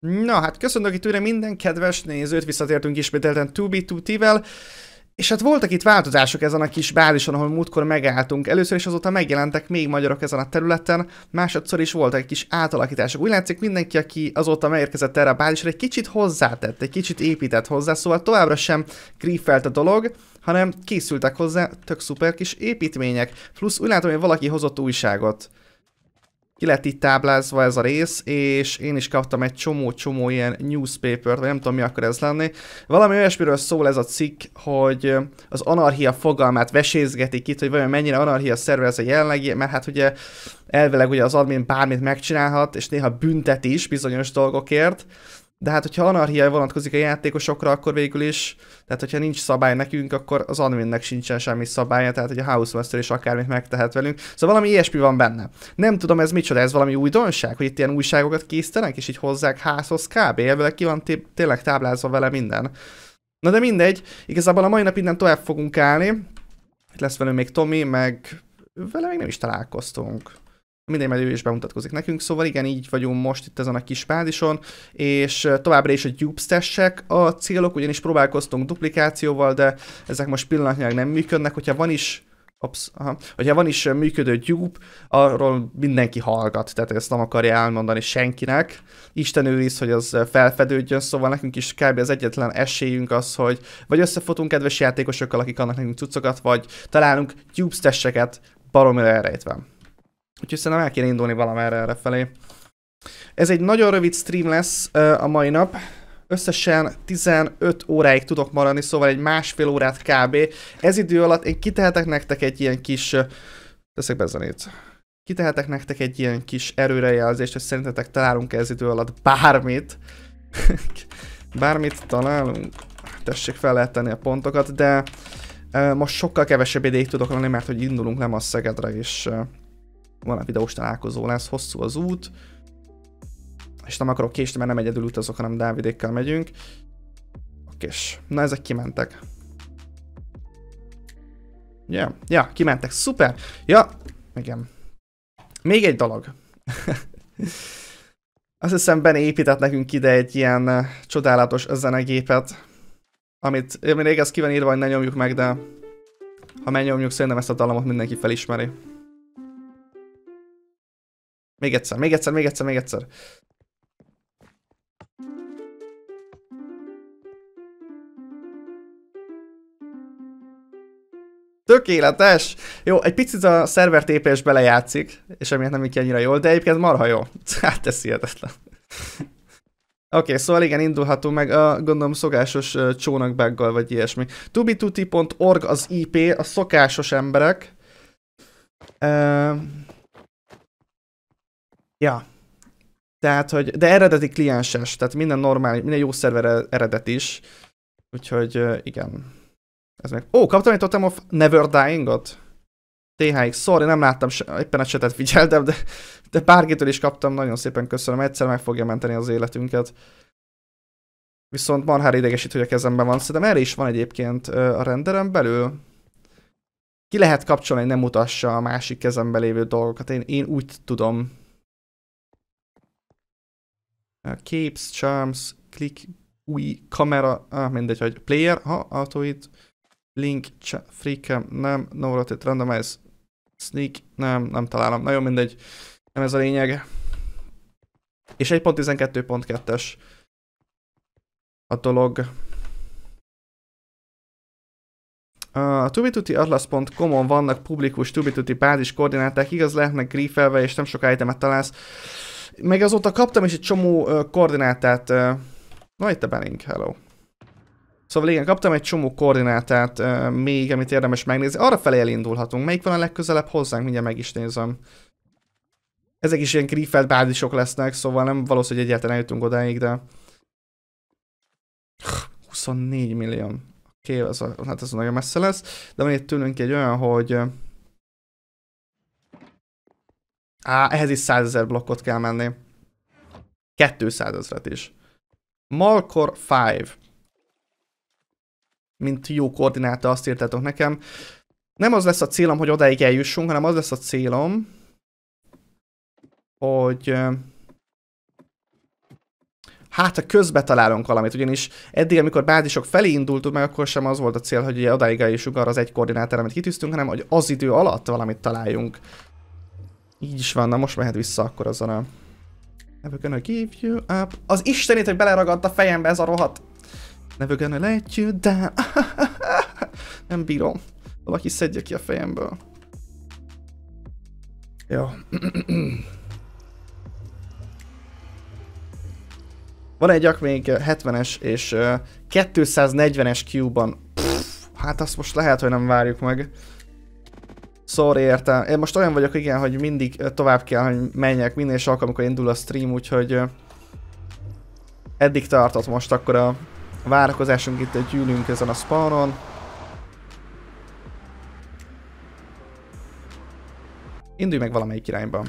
Na hát köszönök itt újra minden kedves nézőt, visszatértünk ismételten 2B2T-vel, és hát voltak itt változások ezen a kis bázison, ahol múltkor megálltunk. Először is azóta megjelentek még magyarok ezen a területen, másodszor is voltak egy kis átalakítások. Úgy látszik mindenki, aki azóta megérkezett erre a bázisra, egy kicsit hozzátett, egy kicsit épített hozzá, szóval továbbra sem griffelt a dolog, hanem készültek hozzá tök szuper kis építmények. Plusz úgy látom, hogy valaki hozott újságot ki lett itt táblázva ez a rész, és én is kaptam egy csomó-csomó ilyen newspaper-t, vagy nem tudom mi akkor ez lenni. Valami olyasmiről szól ez a cikk, hogy az anarchia fogalmát vesézgetik itt, hogy vajon mennyire anarchia szervez a jelenlegi, mert hát ugye elvileg ugye az admin bármit megcsinálhat, és néha büntet is bizonyos dolgokért, de hát, hogyha anarchia vonatkozik a játékosokra, akkor végül is, tehát hogyha nincs szabály nekünk, akkor az adminnek sincsen semmi szabálya, tehát hogy a Housemaster is akármit megtehet velünk. Szóval valami ilyesmi van benne. Nem tudom, ez micsoda, ez valami újdonság, hogy itt ilyen újságokat készítenek, és így hozzák házhoz kb. Elvileg ki van tényleg táblázva vele minden. Na de mindegy, igazából a mai nap innen tovább fogunk állni. Itt lesz velünk még Tommy, meg vele még nem is találkoztunk mindegy, majd ő is bemutatkozik nekünk, szóval igen, így vagyunk most itt ezen a kis bázison, és továbbra is a dupes a célok, ugyanis próbálkoztunk duplikációval, de ezek most pillanatnyilag nem működnek, hogyha van is Ops, aha. Hogyha van is működő dupe, arról mindenki hallgat, tehát ezt nem akarja elmondani senkinek. Isten őriz, hogy az felfedődjön, szóval nekünk is kb. az egyetlen esélyünk az, hogy vagy összefotunk kedves játékosokkal, akik annak nekünk cuccokat, vagy találunk dupes tesseket baromira elrejtve. Úgyhogy szerintem el kéne indulni valamerre erre felé. Ez egy nagyon rövid stream lesz a mai nap. Összesen 15 óráig tudok maradni, szóval egy másfél órát kb. Ez idő alatt én kitehetek nektek egy ilyen kis... Teszek be zenét. Kitehetek nektek egy ilyen kis erőrejelzést, hogy szerintetek találunk ez idő alatt bármit. bármit találunk. Tessék fel lehet tenni a pontokat, de uh, most sokkal kevesebb ideig tudok lenni, mert hogy indulunk nem a Szegedre, és uh, van a videós találkozó lesz, hosszú az út, és nem akarok késni, mert nem egyedül utazok, hanem Dávidékkel megyünk. Okés, na ezek kimentek. Ja, yeah. ja, kimentek, szuper. Ja, igen. Még egy dolog. Azt hiszem Ben épített nekünk ide egy ilyen uh, csodálatos zenegépet, amit még ez ki van írva, hogy ne nyomjuk meg, de ha megnyomjuk, szerintem ezt a dalomot mindenki felismeri. Még egyszer, még egyszer, még egyszer, még egyszer. Tökéletes! Jó, egy picit a szerver TPS belejátszik, és emiatt nem így annyira jól, de egyébként marha jó. Hát ez hihetetlen. Oké, okay, szóval igen, indulhatunk meg a gondolom szokásos uh, csónakbággal, vagy ilyesmi. tubituti.org az IP, a szokásos emberek. Uh, Ja. Tehát, hogy, de eredeti klienses, tehát minden normál, minden jó szerver eredet is. Úgyhogy igen. Ez meg... Ó, kaptam egy Totem of Never Dying-ot? THX, sorry, nem láttam, éppen a csetet figyeltem, de, de bárkitől is kaptam, nagyon szépen köszönöm, egyszer meg fogja menteni az életünket. Viszont marhár idegesít, hogy a kezemben van, szerintem erre is van egyébként a renderem belül. Ki lehet kapcsolni, hogy nem mutassa a másik kezembe lévő dolgokat, én, én úgy tudom. Capes, Charms, Click, új kamera, ah, mindegy, hogy Player, ha, Autoid, Link, Freecam, nem, No Rotate, Randomize, Sneak, nem, nem találom, nagyon mindegy, nem ez a lényeg. És 1.12.2-es a dolog. A tubituti atlas.com-on vannak publikus tubituti bázis koordináták, igaz lehetnek griefelve, és nem sok itemet találsz. Meg azóta kaptam is egy csomó uh, koordinátát. Uh, na itt a Benning, hello. Szóval igen, kaptam egy csomó koordinátát uh, még, amit érdemes megnézni. Arra felé elindulhatunk. Melyik van a legközelebb hozzánk? Mindjárt meg is nézem. Ezek is ilyen griffelt bázisok lesznek, szóval nem valószínű, hogy egyáltalán eljutunk odáig, de... 24 millió. Oké, okay, ez hát ez nagyon messze lesz. De van itt tőlünk egy olyan, hogy... Á, ehhez is 100 ezer blokkot kell menni. 200 ezeret is. Malkor 5. Mint jó koordináta azt írtátok nekem. Nem az lesz a célom, hogy odáig eljussunk, hanem az lesz a célom, hogy hát ha közbe találunk valamit, ugyanis eddig, amikor bázisok felé indultunk meg, akkor sem az volt a cél, hogy odáig eljussunk arra az egy koordinátor, amit kitűztünk, hanem hogy az idő alatt valamit találjunk. Így is van, na most mehet vissza akkor azon a... Never gonna give you up. Az istenét, hogy beleragadt a fejembe ez a rohadt. Never gonna let you down. Nem bírom. Valaki szedje ki a fejemből. Jó. Van egy még 70-es és 240-es Q-ban. Hát azt most lehet, hogy nem várjuk meg. Sorry érte. Én most olyan vagyok, igen, hogy mindig tovább kell, hogy menjek minél sok, amikor indul a stream, úgyhogy eddig tartott most akkor a várakozásunk itt, gyűlünk ezen a spawnon. Indulj meg valamelyik irányba.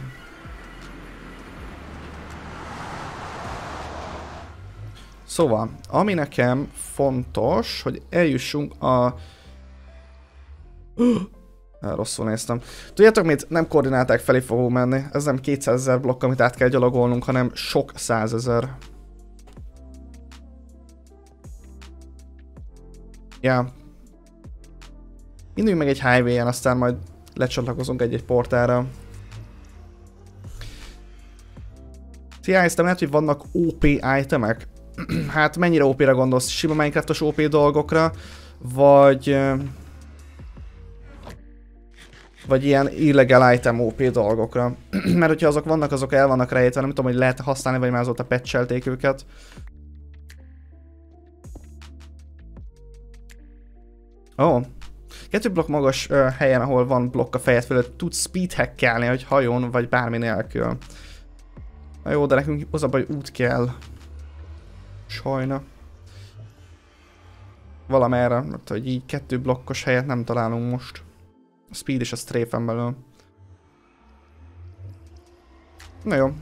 Szóval, ami nekem fontos, hogy eljussunk a... rosszul néztem. Tudjátok mit? Nem koordinálták felé fogunk menni. Ez nem 200 ezer blokk, amit át kell gyalogolnunk, hanem sok százezer. Ja. Induljunk meg egy highway-en, aztán majd lecsatlakozunk egy-egy portára. Ti lehet, hogy vannak OP itemek? hát mennyire OP-ra gondolsz? Sima Minecraftos OP dolgokra? Vagy... Vagy ilyen illegal item OP dolgokra. Mert hogyha azok vannak, azok el vannak rejtve, nem tudom, hogy lehet használni, vagy már azóta patchelték őket. Ó. Oh. Kettő blokk magas uh, helyen, ahol van blokk a fejed fölött, tudsz speed hackelni, hogy hajón, vagy bármi nélkül. Na jó, de nekünk az a baj, út kell. Sajna. Valamerre, mert hogy így kettő blokkos helyet nem találunk most. A speed és a strafe belül. Na jó.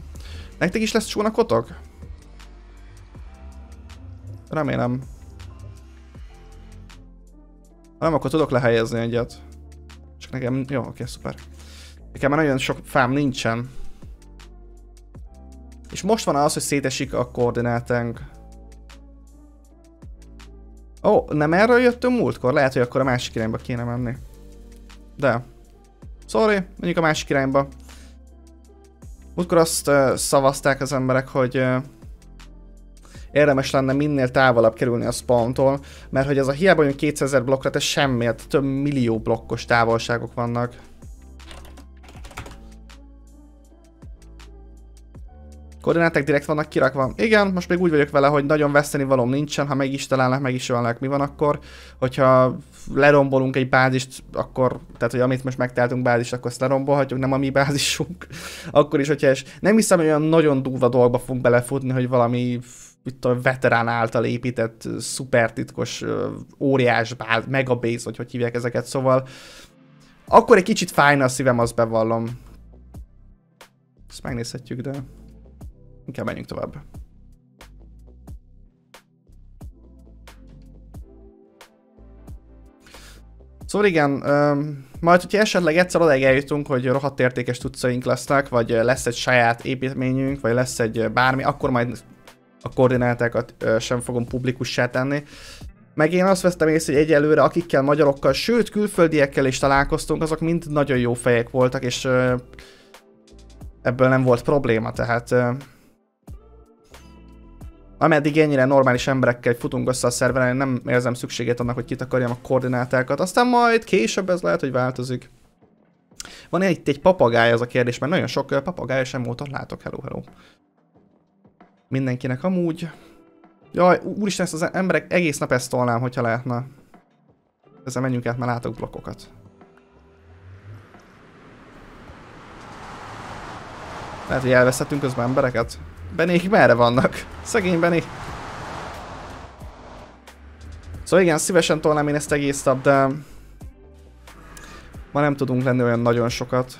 Nektek is lesz csónakotok? Remélem. Nem, akkor tudok lehelyezni egyet. Csak nekem... Jó, oké, szuper. Nekem már nagyon sok fám nincsen. És most van az, hogy szétesik a koordinátánk. Ó, oh, nem erről jöttünk múltkor? Lehet, hogy akkor a másik irányba kéne menni. De. Sorry, mondjuk a másik irányba. Múltkor azt uh, szavazták az emberek, hogy uh, érdemes lenne minél távolabb kerülni a spawntól, mert hogy ez a hiába jön 200 ezer blokkra, ez semmi, hát több millió blokkos távolságok vannak. Koordináták direkt vannak kirakva. Igen, most még úgy vagyok vele, hogy nagyon veszteni valóm nincsen, ha meg is találnak, meg is ölnek, mi van akkor. Hogyha lerombolunk egy bázist, akkor, tehát hogy amit most megteltünk bázist, akkor ezt lerombolhatjuk, nem a mi bázisunk. akkor is, hogyha és nem hiszem, hogy olyan nagyon durva dolgba fogunk belefutni, hogy valami itt a veterán által épített szuper titkos óriás báz, megabase, vagy hogy hívják ezeket, szóval akkor egy kicsit fájna a szívem, azt bevallom. Ezt megnézhetjük, de inkább menjünk tovább. Szóval igen, majd hogyha esetleg egyszer odaig eljutunk, hogy rohadt értékes tudcaink lesznek, vagy lesz egy saját építményünk, vagy lesz egy bármi, akkor majd a koordinátákat sem fogom publikussá tenni. Meg én azt vesztem észre, hogy egyelőre akikkel magyarokkal, sőt külföldiekkel is találkoztunk, azok mind nagyon jó fejek voltak, és ebből nem volt probléma, tehát ameddig ennyire normális emberekkel futunk össze a szerveren, nem érzem szükségét annak, hogy kitakarjam a koordinátákat. Aztán majd később ez lehet, hogy változik. Van itt egy papagáj az a kérdés, mert nagyon sok papagáj sem módon látok. Hello, hello mindenkinek amúgy. Jaj, úristen, ezt az emberek egész nap ezt tolnám, hogyha lehetne. Ezzel menjünk át, mert látok blokkokat. Lehet, hogy elvesztettünk közben embereket. Benék merre vannak? Szegény Bené. Szóval igen, szívesen tolnám én ezt egész nap, de... Ma nem tudunk lenni olyan nagyon sokat.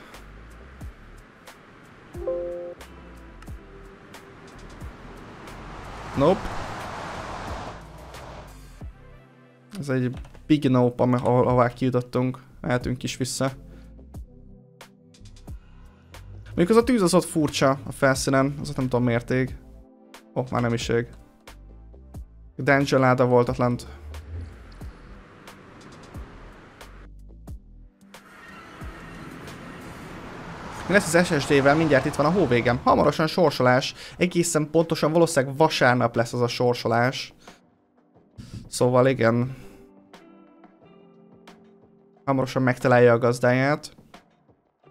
Nope. Ez egy big nope, ahová kijutottunk. Mehetünk is vissza. Mondjuk az a tűz az ott furcsa a felszínen, az ott nem tudom mérték. Ó, oh, már nem is ég. Dungeon láda volt ott lent. Mi lesz az SSD-vel? Mindjárt itt van a hóvégem. Hamarosan sorsolás. Egészen pontosan valószínűleg vasárnap lesz az a sorsolás. Szóval igen. Hamarosan megtalálja a gazdáját.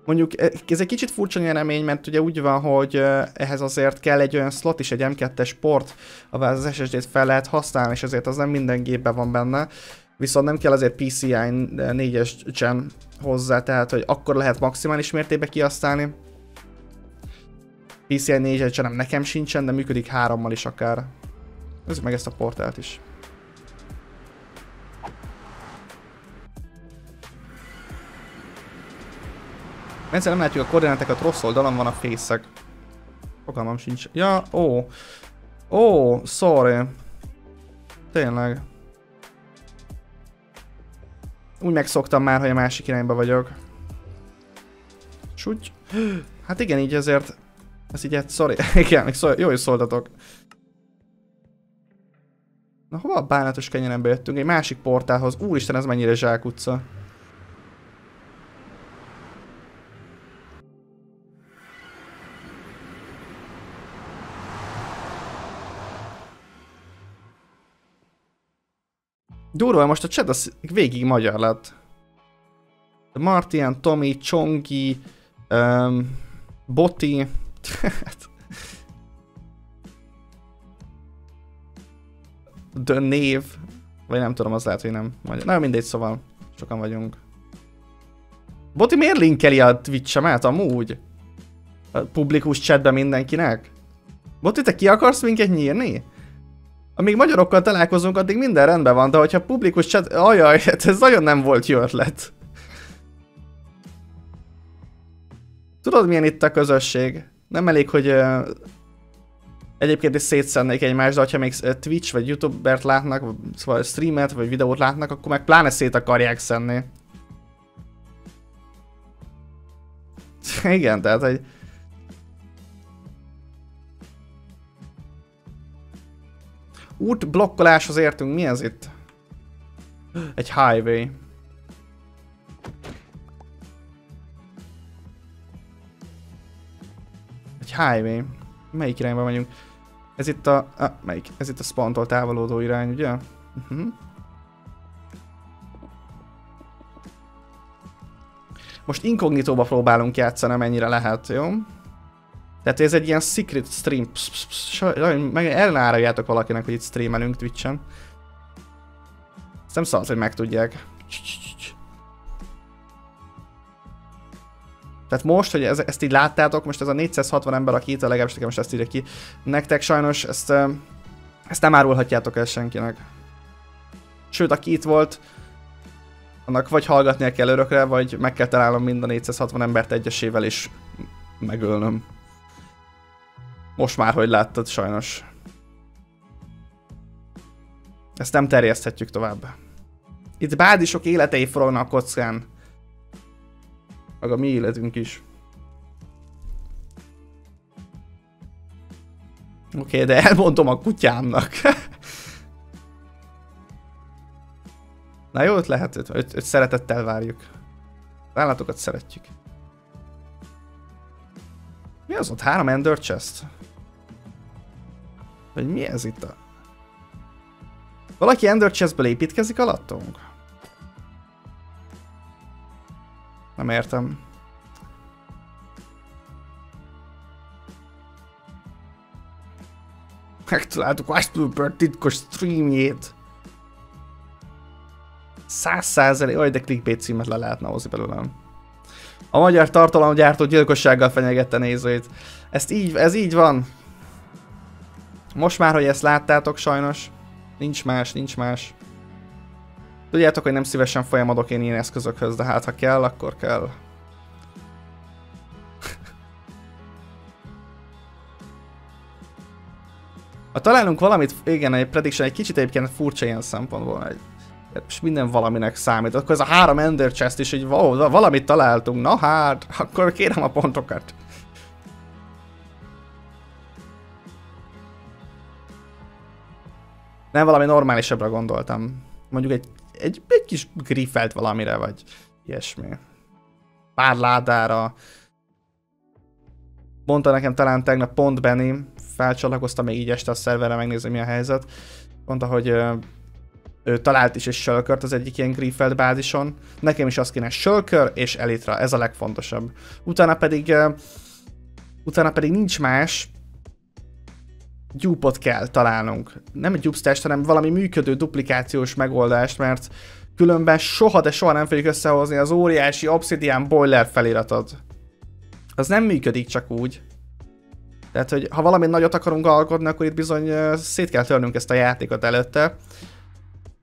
Mondjuk e, ez egy kicsit furcsa nyeremény, mert ugye úgy van, hogy ehhez azért kell egy olyan slot is, egy M2-es port, ahol az SSD-t fel lehet használni, és ezért az nem minden gépben van benne. Viszont nem kell azért PCI 4-es gen hozzá, tehát hogy akkor lehet maximális mértékben kihasználni. PCI 4-es gen nem nekem sincsen, de működik hárommal is akár. Nézzük meg ezt a portált is. Egyszer nem látjuk a koordinátákat, rossz oldalon van a fészek. Fogalmam sincs. Ja, ó. Ó, sorry. Tényleg. Úgy megszoktam már, hogy a másik irányba vagyok. Súgy. Hát igen, így azért... Ez így egy, sorry. igen, jó, hogy szóltatok. Na hova a bánatos kenyerembe jöttünk? Egy másik portálhoz. Úristen, ez mennyire zsákutca. Durva, most a chat az végig magyar lett. Martian, Tommy, Csongi, um, Boti. The név. Vagy nem tudom, az lehet, hogy nem. Magyar. Na mindegy, szóval sokan vagyunk. Boti miért linkeli a Twitch-emet amúgy? A publikus chatben mindenkinek? Boti, te ki akarsz minket nyírni? Amíg magyarokkal találkozunk, addig minden rendben van, de hogyha publikus chat... Ajaj, hát ez nagyon nem volt jó ötlet. Tudod milyen itt a közösség? Nem elég, hogy uh, egyébként is szétszennék egymást, de ha még Twitch vagy Youtubert látnak, vagy streamet vagy videót látnak, akkor meg pláne szét akarják szenni. Igen, tehát hogy Út blokkoláshoz értünk. Mi ez itt? Egy highway. Egy highway. Melyik irányba megyünk? Ez itt a... Ah, melyik? Ez itt a spawntól távolodó irány, ugye? Uh mhm. -huh. Most inkognitóba próbálunk játszani, amennyire lehet, jó? Tehát ez egy ilyen secret stream. Psz, psz, psz, meg eláruljátok valakinek, hogy itt streamelünk Twitch-en. Ezt nem szabad, hogy megtudják. Tehát most, hogy ez, ezt így láttátok, most ez a 460 ember, aki itt legalábbis nekem most ezt írja ki, nektek sajnos ezt, ezt nem árulhatjátok el senkinek. Sőt, aki itt volt, annak vagy hallgatnia kell örökre, vagy meg kell találnom mind a 460 embert egyesével is megölnöm. Most már, hogy láttad, sajnos. Ezt nem terjeszthetjük tovább. Itt bádisok életei forognak a kockán. Meg a mi életünk is. Oké, okay, de elmondom a kutyámnak. Na jó, ott lehet, hogy, hogy szeretettel várjuk. Állatokat szeretjük. Mi az ott? Három Ender Chest? Vagy mi ez itt a... Valaki Ender Chestből építkezik alattunk? Nem értem. Megtaláltuk Westblooper titkos streamjét. Száz százalék, olyan de clickbait címet le lehetne hozni belőlem. A magyar tartalomgyártó gyilkossággal fenyegette nézőit. Ezt így, ez így van. Most már, hogy ezt láttátok sajnos, nincs más, nincs más. Tudjátok, hogy nem szívesen folyamodok én ilyen eszközökhöz, de hát ha kell, akkor kell. Ha találunk valamit, igen, egy prediction egy kicsit egyébként furcsa ilyen szempontból, egy, és minden valaminek számít. Akkor ez a három Ender Chest is, hogy valamit találtunk, na hát, akkor kérem a pontokat. Nem valami normálisabbra gondoltam. Mondjuk egy, egy, egy kis griffelt valamire, vagy ilyesmi. Pár ládára. Mondta nekem talán tegnap pont Benny, felcsatlakoztam még így este a szerverre, megnézni mi a helyzet. Mondta, hogy ő talált is egy shulkert az egyik ilyen Griffeld bázison. Nekem is az kéne shulker és elitra, ez a legfontosabb. Utána pedig, utána pedig nincs más, gyúpot kell találnunk. Nem egy gyúpstest, hanem valami működő duplikációs megoldást, mert különben soha, de soha nem fogjuk összehozni az óriási Obsidian Boiler feliratot. Az nem működik csak úgy. Tehát, hogy ha valami nagyot akarunk alkotni, akkor itt bizony szét kell törnünk ezt a játékot előtte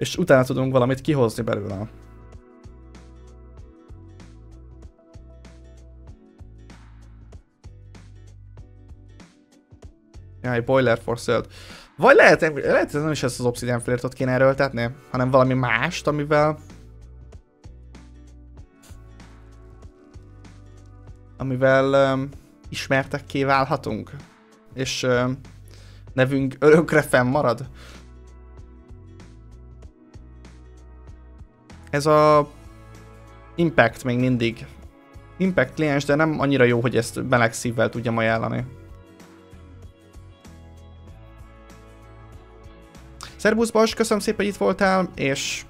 és utána tudunk valamit kihozni belőle. Jaj, Boiler for sale Vagy lehet, lehet, hogy nem is ezt az Obsidian flirtot kéne erőltetni, hanem valami mást, amivel... Amivel um, ismertekké válhatunk. És um, nevünk örökre fennmarad. Ez a Impact még mindig. Impact kliens, de nem annyira jó, hogy ezt meleg szívvel tudjam ajánlani. Szerbusz Bas, köszönöm szépen, hogy itt voltál, és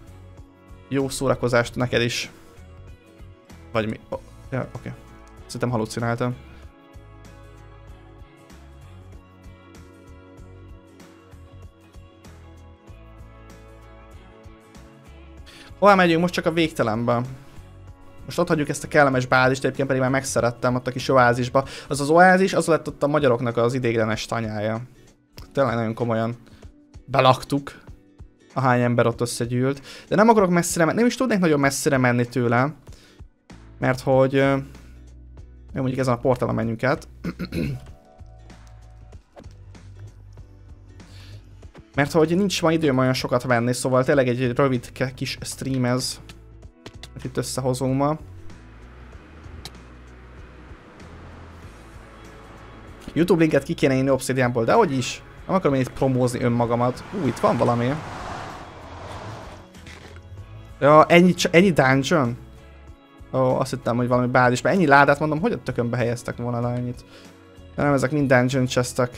jó szórakozást neked is. Vagy mi? Oh, ja, oké. Okay. Szerintem halucináltam. Hová megyünk? Most csak a végtelenbe. Most ott hagyjuk ezt a kellemes bázist, egyébként pedig már megszerettem ott a kis oázisba. Az az oázis, az lett ott a magyaroknak az idéglenes tanyája. Tényleg nagyon komolyan belaktuk, ahány ember ott összegyűlt. De nem akarok messzire menni, nem is tudnék nagyon messzire menni tőle. Mert hogy... Jó, mondjuk ezen a portálon menjünk át. Mert hogy nincs ma időm olyan sokat venni, szóval tényleg egy rövid kis stream ez. Itt összehozunk ma. Youtube linket ki kéne írni Obsidianból, de hogy is. Nem akarom én itt promózni önmagamat. Ú, itt van valami. Ja, ennyi, ennyi dungeon? Ó, azt hittem, hogy valami bázis, mert ennyi ládát mondom, hogy a tökönbe helyeztek volna ennyit. De nem, ezek mind dungeon chestek.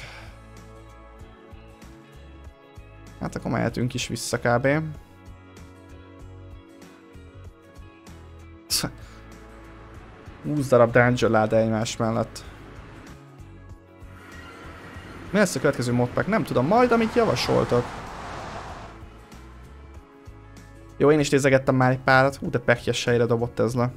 Hát akkor mehetünk is vissza kb. 20 darab dungeon láda egymás mellett. Mi lesz a következő modpack? Nem tudom, majd amit javasoltak. Jó, én is nézegettem már egy párat. Hú, de pekjes helyre dobott ez le.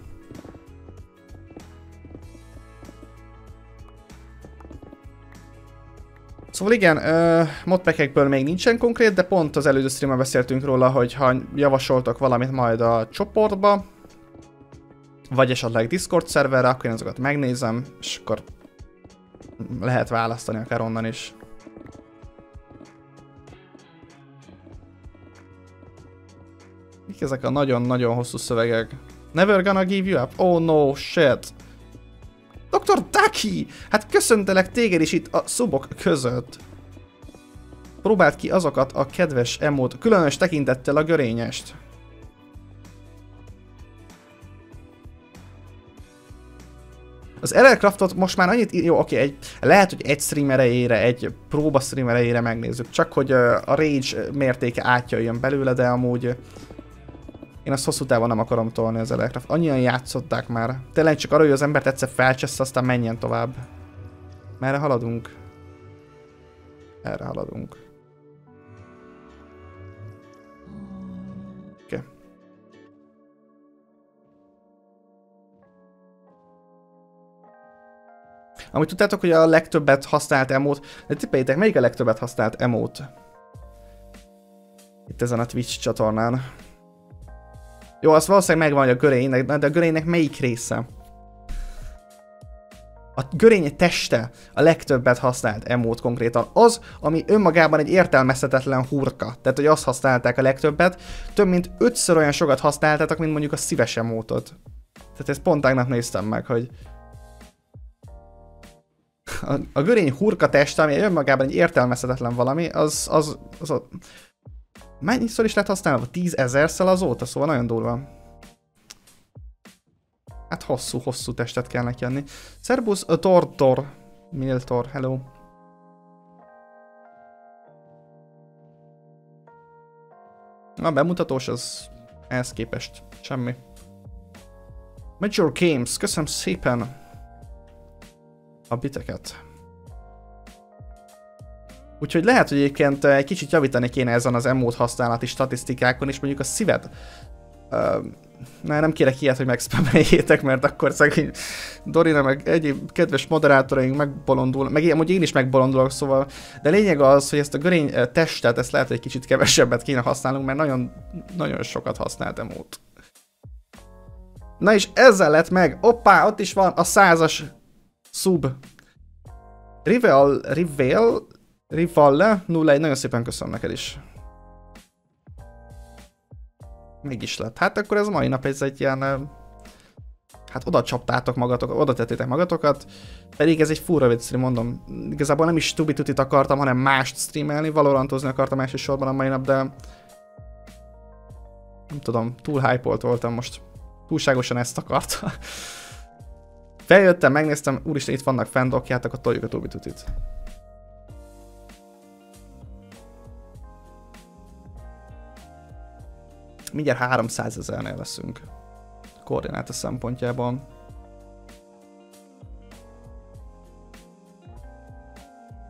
Szóval igen, uh, modpackekből még nincsen konkrét, de pont az előző streamben beszéltünk róla, hogy ha javasoltak valamit majd a csoportba, vagy esetleg Discord szerverre, akkor én azokat megnézem, és akkor lehet választani akár onnan is. Mik ezek a nagyon-nagyon hosszú szövegek? Never gonna give you up? Oh no, shit. Dr. Ducky! Hát köszöntelek téged is itt a szubok között. Próbáld ki azokat a kedves emót, különös tekintettel a görényest. Az Aircraftot most már annyit, jó, oké, egy, lehet, hogy egy stream erejére, egy próba stream erejére megnézzük, csak hogy a rage mértéke átjöjjön belőle, de amúgy én azt hosszú távon nem akarom tolni az Electraft. Annyian játszották már. Tényleg csak arra, hogy az embert egyszer felcsesz, aztán menjen tovább. Merre haladunk? Erre haladunk. Amúgy tudtátok, hogy a legtöbbet használt emót, de tippeljétek, melyik a legtöbbet használt emót? Itt ezen a Twitch csatornán. Jó, az valószínűleg megvan, hogy a görénynek, de a görénynek melyik része? A görény teste a legtöbbet használt emót konkrétan. Az, ami önmagában egy értelmezhetetlen hurka. Tehát, hogy azt használták a legtöbbet. Több mint ötször olyan sokat használtátok, mint mondjuk a szíves emótot. Tehát ezt pont tegnap néztem meg, hogy a, a görény hurka teste, ami önmagában egy értelmezhetetlen valami, az, az, az, az Mennyiszor is lett használva? 10 ezerszel azóta, szóval nagyon durva. Hát hosszú-hosszú testet kell neki adni. Szerbusz, a Tortor. Miltor, hello. A bemutatós az ehhez képest semmi. Major Games, köszönöm szépen a biteket. Úgyhogy lehet, hogy egyébként egy kicsit javítani kéne ezen az emót használati statisztikákon, és mondjuk a szíved. Uh, na, nem kérek ilyet, hogy megspameljétek, mert akkor szegény Dorina meg egyéb kedves moderátoraink megbolondul, meg hogy én is megbolondulok, szóval, de lényeg az, hogy ezt a görény testet, ezt lehet, hogy egy kicsit kevesebbet kéne használnunk, mert nagyon, nagyon sokat használt emót. Na és ezzel lett meg, oppá, ott is van a százas sub. Rivel, Rivel, Rivalle 01, nagyon szépen köszönöm neked is. Meg is lett. Hát akkor ez mai nap ez egy ilyen... Hát oda csaptátok magatok, oda tettétek magatokat, pedig ez egy rövid stream, mondom. Igazából nem is tubitutit akartam, hanem mást streamelni, valorantozni akartam elsősorban a mai nap, de... Nem tudom, túl hype voltam most. Túlságosan ezt akarta. Feljöttem, megnéztem, úristen, itt vannak fendokjátok, akkor toljuk a tubitutit. mindjárt 300 ezernél leszünk koordináta szempontjában.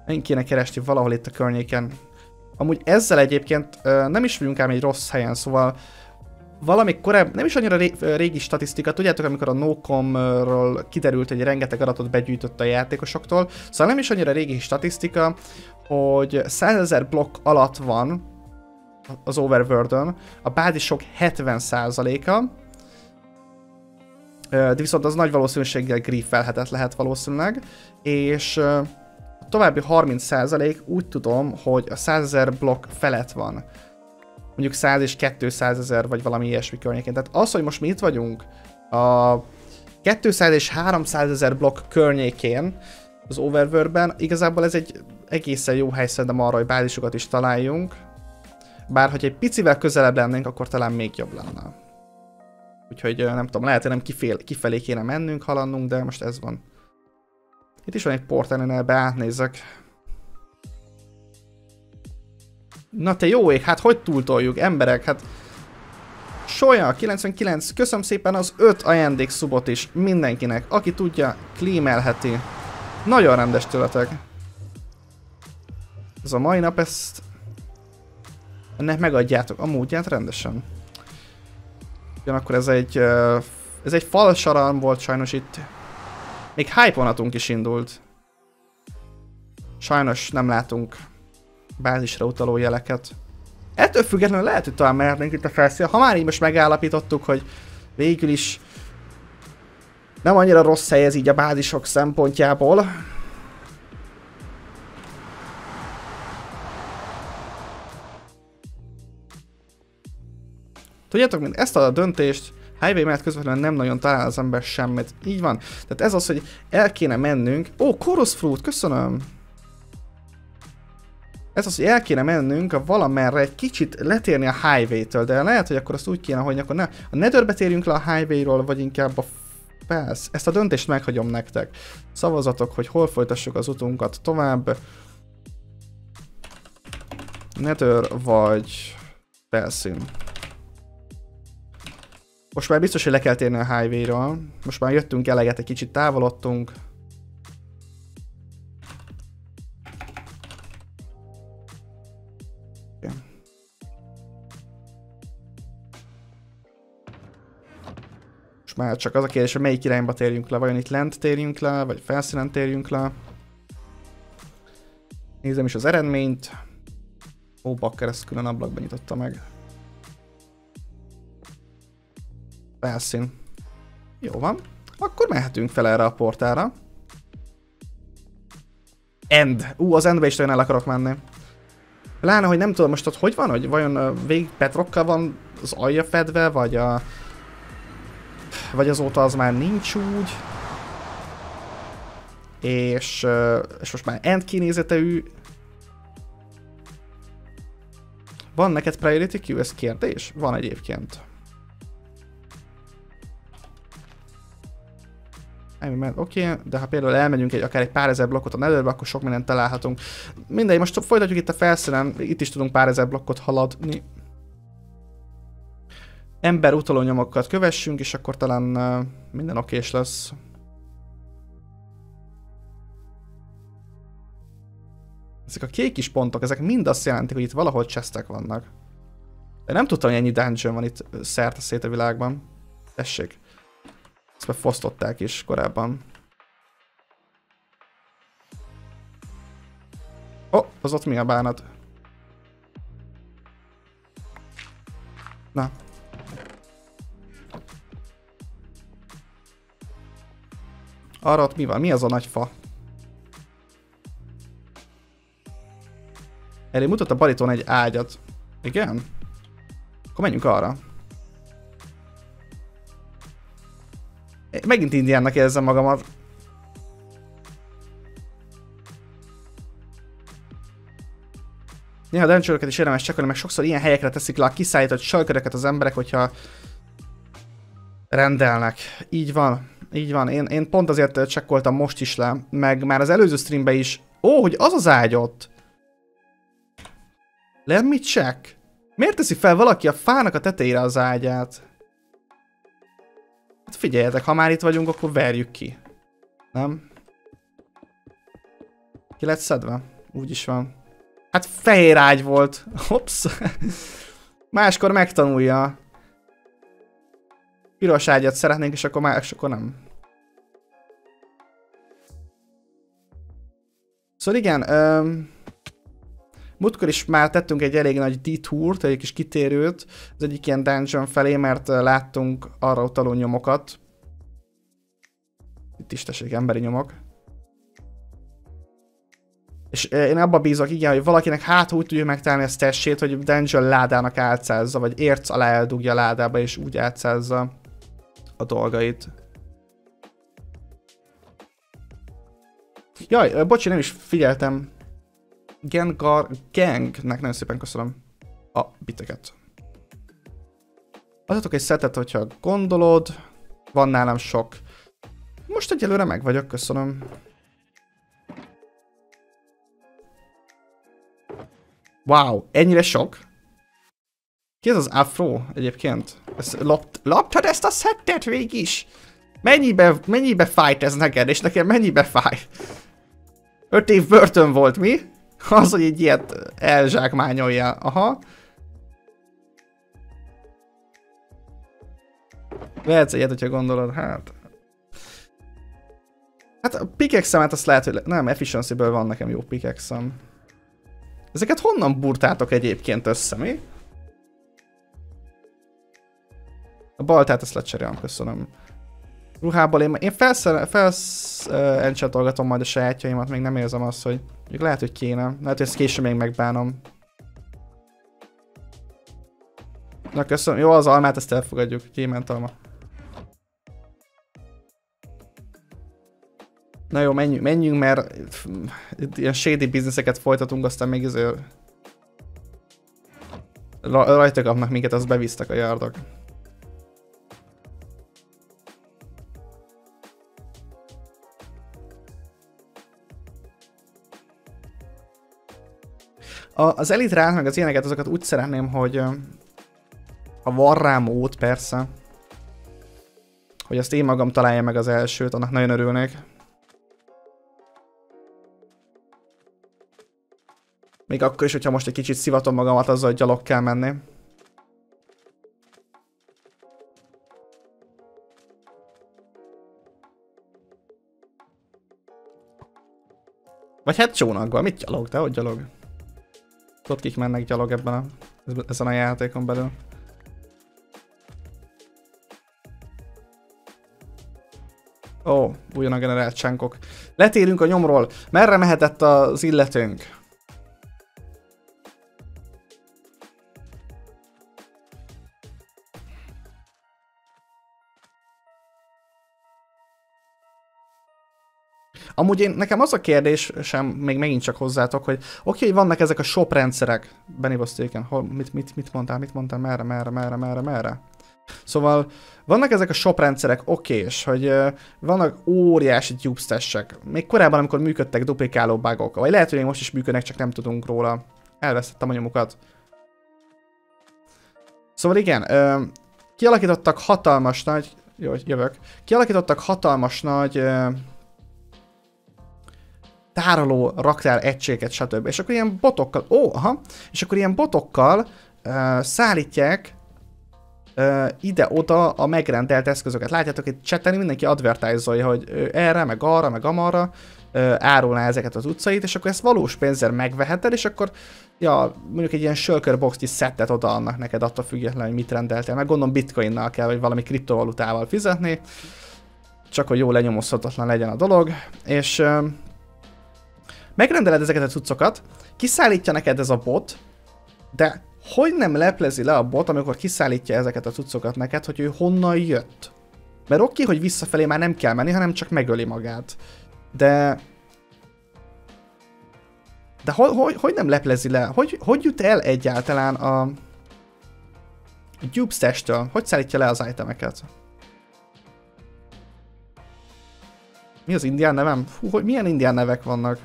Én kéne keresni valahol itt a környéken. Amúgy ezzel egyébként nem is vagyunk ám egy rossz helyen, szóval valami korábban, nem is annyira régi statisztika, tudjátok, amikor a Nocom-ról kiderült, hogy rengeteg adatot begyűjtött a játékosoktól, szóval nem is annyira régi statisztika, hogy 100 ezer blokk alatt van az overworld a bázisok 70%-a, de viszont az nagy valószínűséggel griffelhetett lehet valószínűleg, és a további 30% úgy tudom, hogy a 100 ezer blokk felett van. Mondjuk 100 és 200 ezer, vagy valami ilyesmi környékén. Tehát az, hogy most mi itt vagyunk a 200 és 300 ezer blokk környékén, az Overworld-ben, igazából ez egy egészen jó hely szerintem arra, hogy bázisokat is találjunk, bár, hogy egy picivel közelebb lennénk, akkor talán még jobb lenne. Úgyhogy nem tudom, lehet, hogy nem kifél, kifelé kéne mennünk, haladnunk, de most ez van. Itt is van egy portál, be átnézek. Na te jó ég, hát hogy túltoljuk, emberek, hát... Solya 99, köszönöm szépen az 5 ajándék szubot is mindenkinek, aki tudja, klímelheti. Nagyon rendes tőletek. Ez a mai nap, ezt ennek megadjátok a módját rendesen. Ugyanakkor ez egy, ez egy falsaran volt sajnos itt. Még hype is indult. Sajnos nem látunk bázisra utaló jeleket. Ettől függetlenül lehet, hogy talán mehetnénk itt a felszín. Ha már így most megállapítottuk, hogy végül is nem annyira rossz hely ez így a bázisok szempontjából, Tudjátok, mint ezt a döntést highway mellett közvetlenül nem nagyon talál az ember semmit. Így van. Tehát ez az, hogy el kéne mennünk. Ó, Chorus Fruit, köszönöm. Ez az, hogy el kéne mennünk a valamerre egy kicsit letérni a highway-től, de lehet, hogy akkor azt úgy kéne, hogy akkor ne, a netherbe térjünk le a highway-ról, vagy inkább a felsz. Ezt a döntést meghagyom nektek. Szavazatok, hogy hol folytassuk az utunkat tovább. Nether vagy felszín. Most már biztos, hogy le kell térni a highway-ról. Most már jöttünk eleget, egy kicsit távolodtunk. Már csak az a kérdés, hogy melyik irányba térjünk le. Vajon itt lent térjünk le, vagy felszínen térjünk le. Nézem is az eredményt. Ó, bakker, ezt külön ablakban nyitotta meg. Felszín. Jó van. Akkor mehetünk fel erre a portára. End. Ú, az endbe is nagyon el akarok menni. Lána, hogy nem tudom most ott hogy van, hogy vajon végig Petrokkal van az alja fedve, vagy a... Vagy azóta az már nincs úgy. És, és most már end kinézetű Van neked priority queue? Ez kérdés? Van egyébként. Oké, okay, de ha például elmegyünk egy, akár egy pár ezer blokkot a netherbe, akkor sok mindent találhatunk. Mindegy, most folytatjuk itt a felszínen, itt is tudunk pár ezer blokkot haladni. Ember utaló nyomokat kövessünk, és akkor talán minden okés lesz. Ezek a kék kis pontok, ezek mind azt jelentik, hogy itt valahol chestek vannak. De nem tudtam, hogy ennyi dungeon van itt szerte szét a világban. Tessék. Ezt befosztották is korábban. Ó, oh, az ott mi a bánat? Na. Arra ott mi van? Mi az a nagy fa? Elé mutat a bariton egy ágyat. Igen? Akkor menjünk arra. Megint indiánnak érzem magamat. Néha döncsölöket is érdemes csekkolni, meg sokszor ilyen helyekre teszik le a kiszállított sajköröket az emberek, hogyha rendelnek. Így van, így van. Én, én pont azért csekkoltam most is le, meg már az előző streamben is. Ó, hogy az az ágy ott. Let me check. Miért teszi fel valaki a fának a tetejére az ágyát? Hát figyeljetek, ha már itt vagyunk, akkor verjük ki. Nem? Ki lett szedve? Úgy is van. Hát fehér ágy volt. Hops. Máskor megtanulja. Piros ágyat szeretnénk, és akkor más, akkor nem. Szóval igen, um, Múltkor is már tettünk egy elég nagy detourt, egy kis kitérőt az egyik ilyen dungeon felé, mert láttunk arra utaló nyomokat. Itt is tessék, emberi nyomok. És én abba bízok, igen, hogy valakinek hát úgy tudja megtalálni ezt tessét, hogy dungeon ládának átszázza, vagy érc alá eldugja a ládába, és úgy átszázza a dolgait. Jaj, bocsi, nem is figyeltem Gengar Gangnek nagyon szépen köszönöm a biteket. Adhatok egy szetet, hogyha gondolod. Van nálam sok. Most egyelőre meg vagyok, köszönöm. Wow, ennyire sok? Ki ez az Afro egyébként? Ezt lopt, loptad ezt a szettet végig is? Mennyibe, mennyibe fájt ez neked, és nekem mennyibe fáj? Öt év börtön volt, mi? Az, hogy egy ilyet elzsákmányolja. Aha. Vehetsz egyet, hogyha gondolod, hát... Hát a pickaxe azt lehet, hogy... Nem, efficiency-ből van nekem jó pickaxe Ezeket honnan burtátok egyébként össze, mi? A baltát ezt lecserélem, köszönöm. Ruhából én, én felsz, felsz uh, majd a sajátjaimat, még nem érzem azt, hogy Mondjuk lehet, hogy kéne. Lehet, hogy ezt később még megbánom. Na köszönöm. Jó, az almát ezt elfogadjuk. Gyémánt alma. Na jó, menjünk, menjünk mert ilyen shady bizniszeket folytatunk, aztán még azért rajta kapnak minket, azt bevisztek a járdok. A, az elitrát, meg az ilyeneket, azokat úgy szeretném, hogy ha van rá mód, persze, hogy azt én magam találja meg az elsőt, annak nagyon örülnék. Még akkor is, hogyha most egy kicsit szivatom magamat azzal, hogy gyalog kell menni. Vagy hát csónakban, mit gyalog, de hogy gyalog? Tudod, kik mennek gyalog ebben a, ezen a játékon belül. Ó, oh, újonnan generált csánkok. Letérünk a nyomról. Merre mehetett az illetőnk? Amúgy én, nekem az a kérdés, sem még megint csak hozzátok, hogy oké, okay, vannak ezek a shop rendszerek, Benny Bostéken, mit, mit, mit mondtál, mit mondtál, merre, merre, merre, merre, merre? Szóval vannak ezek a shop rendszerek okés, hogy uh, vannak óriási tubestessek. Még korábban, amikor működtek duplikáló bugok, vagy lehet, hogy most is működnek, csak nem tudunk róla. Elvesztettem a nyomukat. Szóval igen, uh, kialakítottak hatalmas nagy... Jó, jövök. Kialakítottak hatalmas nagy... Uh, tároló raktár egységet, stb. És akkor ilyen botokkal, ó, aha, és akkor ilyen botokkal uh, szállítják ide-oda a megrendelt eszközöket. Látjátok, itt chatten mindenki advertizolja, hogy erre, meg arra, meg amarra árulná ezeket az utcait, és akkor ezt valós pénzzel megveheted, és akkor ja, mondjuk egy ilyen shulker box szettet odaadnak neked attól függetlenül, hogy mit rendeltél. Meg gondolom bitcoinnal kell, vagy valami kriptovalutával fizetni, csak hogy jó lenyomozhatatlan legyen a dolog, és megrendeled ezeket a cuccokat, kiszállítja neked ez a bot, de hogy nem leplezi le a bot, amikor kiszállítja ezeket a cuccokat neked, hogy ő honnan jött? Mert oké, hogy visszafelé már nem kell menni, hanem csak megöli magát. De... De hogy, hogy, hogy nem leplezi le? Hogy, hogy jut el egyáltalán a... Dupestash-től? Hogy szállítja le az itemeket? Mi az indián nevem? Fú, hogy milyen indián nevek vannak?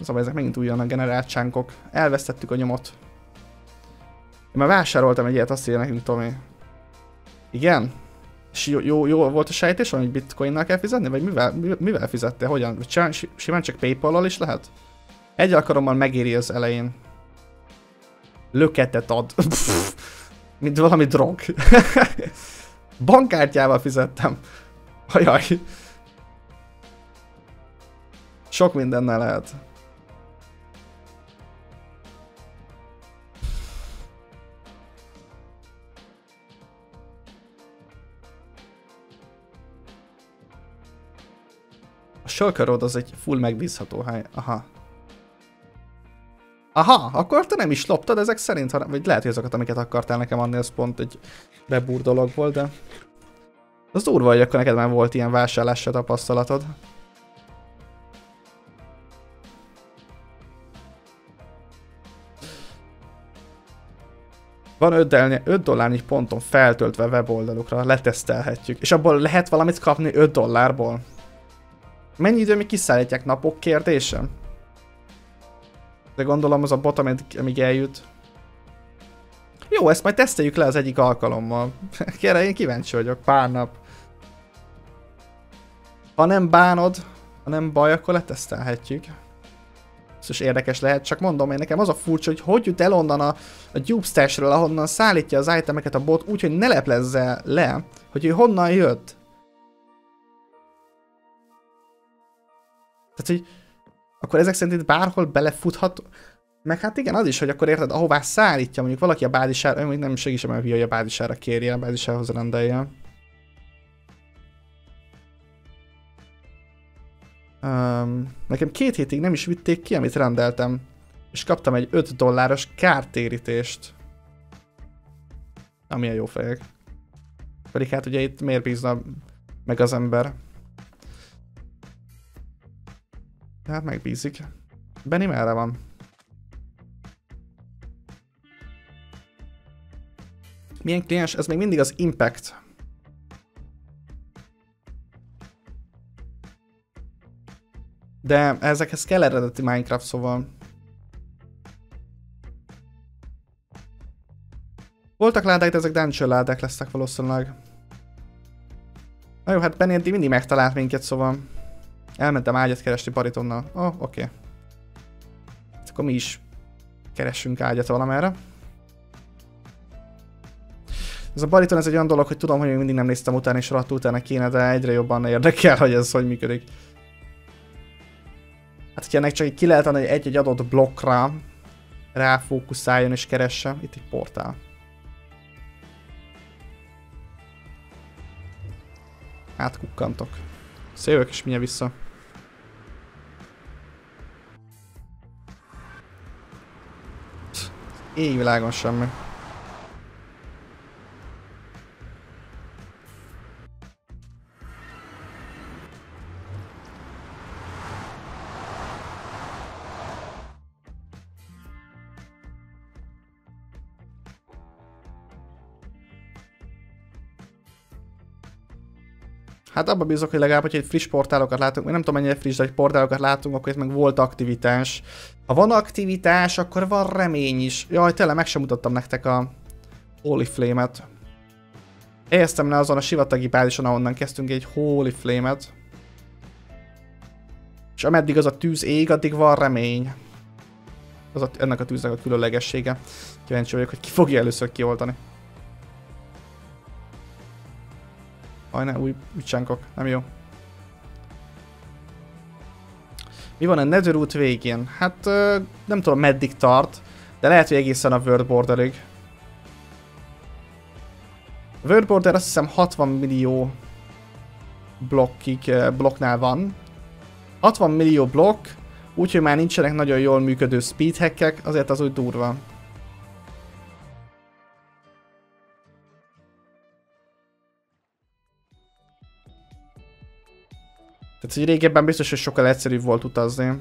Szóval ezek megint újonnan generált csánkok. Elvesztettük a nyomot. Én már vásároltam egy ilyet, azt írja nekünk Tomi. Igen? És jó, jó, jó volt a sejtés, hogy bitcoinnal kell fizetni? Vagy mivel, mivel fizette? Hogyan? Simán csak paypal is lehet? Egy alkalommal megéri az elején. Löketet ad. Mint valami drog. Bankkártyával fizettem. Ajaj. Sok mindennel lehet. Shulker Road az egy full megbízható hely. Aha. Aha, akkor te nem is loptad ezek szerint, hanem, vagy lehet, hogy azokat, amiket akartál nekem adni, az pont egy bebúr dolog volt, de... Az durva, hogy akkor neked már volt ilyen vásárlási tapasztalatod. Van 5, dollárnyi, 5 dollárnyi ponton feltöltve weboldalukra, letesztelhetjük. És abból lehet valamit kapni 5 dollárból. Mennyi idő, még kiszállítják napok kérdésem? De gondolom az a bot, amíg eljut. Jó, ezt majd teszteljük le az egyik alkalommal. Kérem, én kíváncsi vagyok, pár nap. Ha nem bánod, ha nem baj, akkor letesztelhetjük. Biztos érdekes lehet, csak mondom én nekem az a furcsa, hogy hogy jut el onnan a, a Dupestash-ről, ahonnan szállítja az itemeket a bot úgy, hogy ne leplezze le, hogy ő honnan jött. Tehát, hogy akkor ezek szerint itt bárhol belefuthat, meg hát igen, az is, hogy akkor érted, ahová szállítja mondjuk valaki a bázisára, mondjuk nem segítsem el, hogy a bázisára kérje, a bázisához rendelje. Um, nekem két hétig nem is vitték ki, amit rendeltem. És kaptam egy 5 dolláros kártérítést. Amilyen jó fejek. Pedig hát ugye itt miért bízna meg az ember. Tehát megbízik. Benny merre van? Milyen kliens? Ez még mindig az Impact. De ezekhez kell eredeti Minecraft, szóval... Voltak ládák, de ezek dungeon ládák lesznek valószínűleg. Na jó, hát Benny mindig megtalált minket, szóval... Elmentem ágyat keresni baritonnal. Ó, oh, oké. Okay. Akkor mi is keressünk ágyat valamerre. Ez a bariton ez egy olyan dolog, hogy tudom, hogy még mindig nem néztem utána, és rohadt utána kéne, de egyre jobban érdekel, hogy ez hogy működik. Hát, hogyha ennek csak ki lehet hogy egy-egy adott blokkra ráfókuszáljon és keresse. Itt egy portál. Átkukkantok. Szévök és mindjárt vissza. Égvilágon semmi. Hát abban bízok, hogy legalább, hogy egy friss portálokat látunk, nem tudom mennyire friss, de egy portálokat látunk, akkor itt meg volt aktivitás. Ha van aktivitás, akkor van remény is. Jaj, tényleg meg sem mutattam nektek a Holy Flame-et. Helyeztem le azon a sivatagi bázison, ahonnan kezdtünk egy Holy Flame-et. És ameddig az a tűz ég, addig van remény. Az a, ennek a tűznek a különlegessége. Kíváncsi vagyok, hogy ki fogja először kioltani. Aj, ne, új, új nem jó. Mi van a Netherroot végén? Hát nem tudom meddig tart, de lehet, hogy egészen a World Borderig. A World Border azt hiszem 60 millió blokkig, blokknál van. 60 millió blokk, úgyhogy már nincsenek nagyon jól működő speedhackek, azért az úgy durva. Tehát, hogy régebben biztos, hogy sokkal egyszerűbb volt utazni.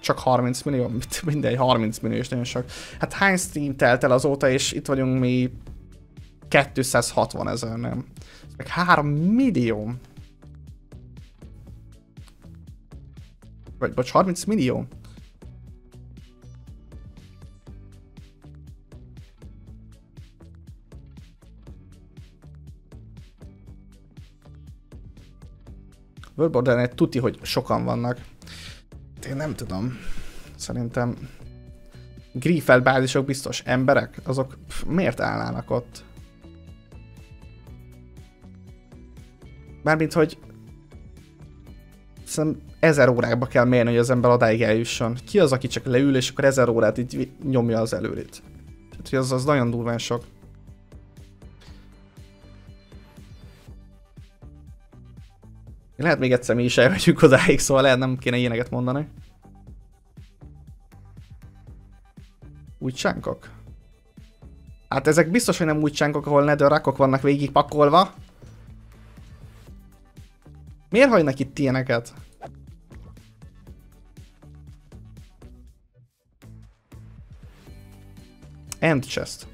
Csak 30 millió, mindegy, 30 millió és nagyon sok. Hát hány stream telt el azóta, és itt vagyunk mi 260 ezer, nem? Meg 3 millió. Vagy, bocs, 30 millió? World tuti, hogy sokan vannak. Én nem tudom. Szerintem Griefeld bázisok biztos emberek, azok pff, miért állnának ott? Mármint, hogy szerintem ezer órákba kell mérni, hogy az ember odáig eljusson. Ki az, aki csak leül, és akkor ezer órát így nyomja az előrit? Tehát, hogy az, az nagyon durván sok. Lehet még egyszer mi is elmegyünk odáig, szóval lehet nem kéne ilyeneket mondani. Új csánkok? Hát ezek biztos, hogy nem új csánkok, ahol netherrakok vannak végig pakolva. Miért hagynak itt ilyeneket? End chest.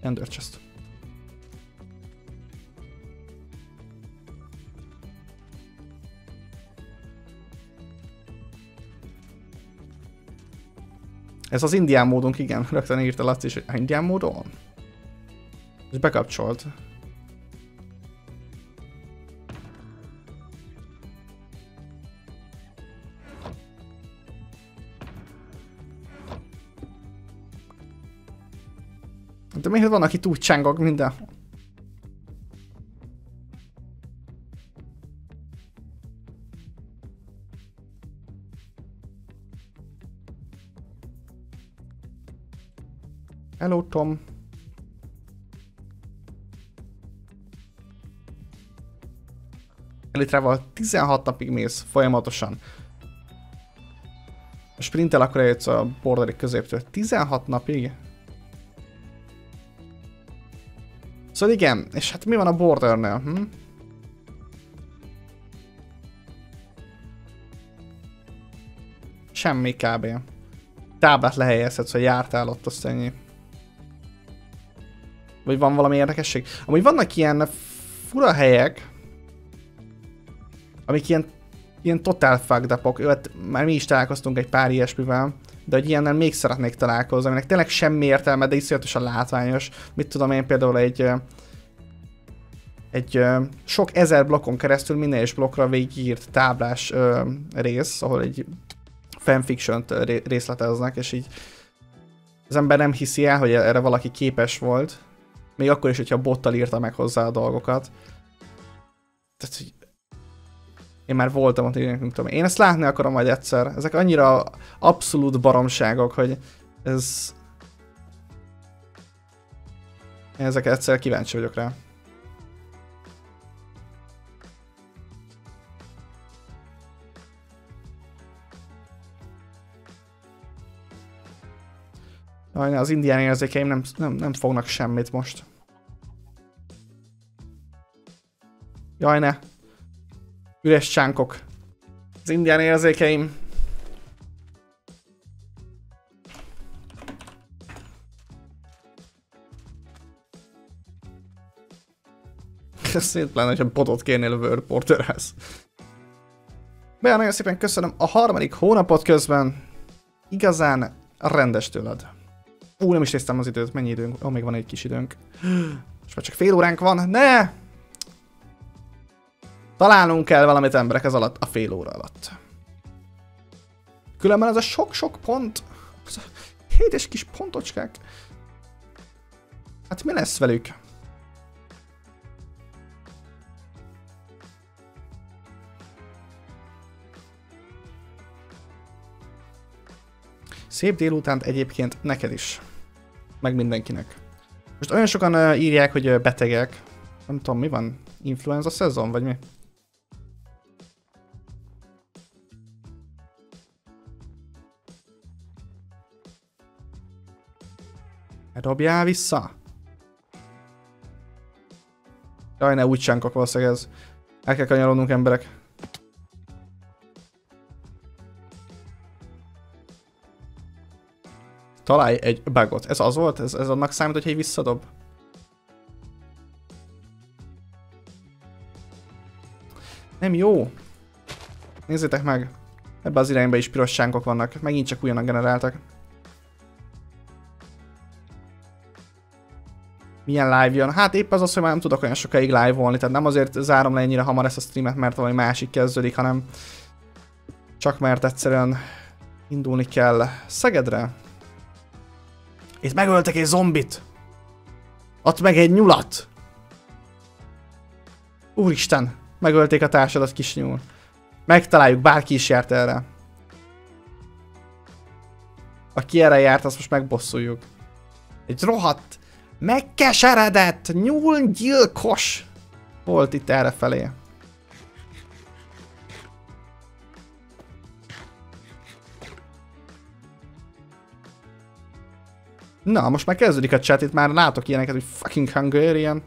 Ender chest. Ez az indián módunk, igen. Rögtön írta Laci is, hogy indián módon? És bekapcsolt. De miért van, aki túl csángok minden? Hello, Tom. Elitrával 16 napig mész folyamatosan. A sprintel akkor eljössz a borderi középtől. 16 napig? Szóval igen, és hát mi van a bordernél? Hm? Semmi kb. Táblát lehelyezhetsz, hogy jártál ott, azt ennyi. Vagy van valami érdekesség? Amúgy vannak ilyen fura helyek, amik ilyen, ilyen total fucked upok. Hát már mi is találkoztunk egy pár ilyesmivel, de hogy ilyennel még szeretnék találkozni, aminek tényleg semmi értelme, de iszonyatosan látványos. Mit tudom én például egy egy sok ezer blokkon keresztül minden egyes blokkra végigírt táblás ö, rész, ahol egy fanfiction részleteznek, és így az ember nem hiszi el, hogy erre valaki képes volt, még akkor is, hogyha bottal írta meg hozzá a dolgokat. Tehát, hogy én már voltam ott, nem tudom. Én ezt látni akarom majd egyszer. Ezek annyira abszolút baromságok, hogy ez... Én ezek egyszer kíváncsi vagyok rá. Az indián érzékeim nem, nem, nem fognak semmit most. Jaj ne. Üres csánkok. Az indián érzékeim. Szét lenne, hogyha botot kérnél a World Porterhez. Bea, nagyon szépen köszönöm a harmadik hónapot közben. Igazán rendes tőled. Ú, nem is néztem az időt, mennyi időnk? Ó, még van egy kis időnk. És már csak fél óránk van. Ne! Találnunk kell valamit emberek ez alatt, a fél óra alatt. Különben ez a sok-sok pont, az a hétes kis pontocskák. Hát mi lesz velük? Szép délutánt egyébként neked is. Meg mindenkinek. Most olyan sokan uh, írják, hogy uh, betegek. Nem tudom, mi van? Influenza szezon, vagy mi? Dobjál vissza! Jaj, ne úgy csánkok valószínűleg ez. El kell kanyarodnunk emberek. Találj egy bugot. Ez az volt? Ez, ez annak számít, hogyha egy visszadob? Nem jó. Nézzétek meg. Ebbe az irányba is piros sánkok vannak. Megint csak újonnan generáltak. Milyen live jön? Hát épp az az, hogy már nem tudok olyan sokáig live-olni, tehát nem azért zárom le ennyire hamar ezt a streamet, mert valami másik kezdődik, hanem csak mert egyszerűen indulni kell Szegedre. Itt megöltek egy zombit. Ott meg egy nyulat. Úristen, megölték a társadat kis nyúl. Megtaláljuk, bárki is járt erre. Aki erre járt, azt most megbosszuljuk. Egy rohadt, megkeseredett nyúlgyilkos volt itt erre Na, most már kezdődik a chat, itt már látok ilyeneket, hogy fucking Hungarian.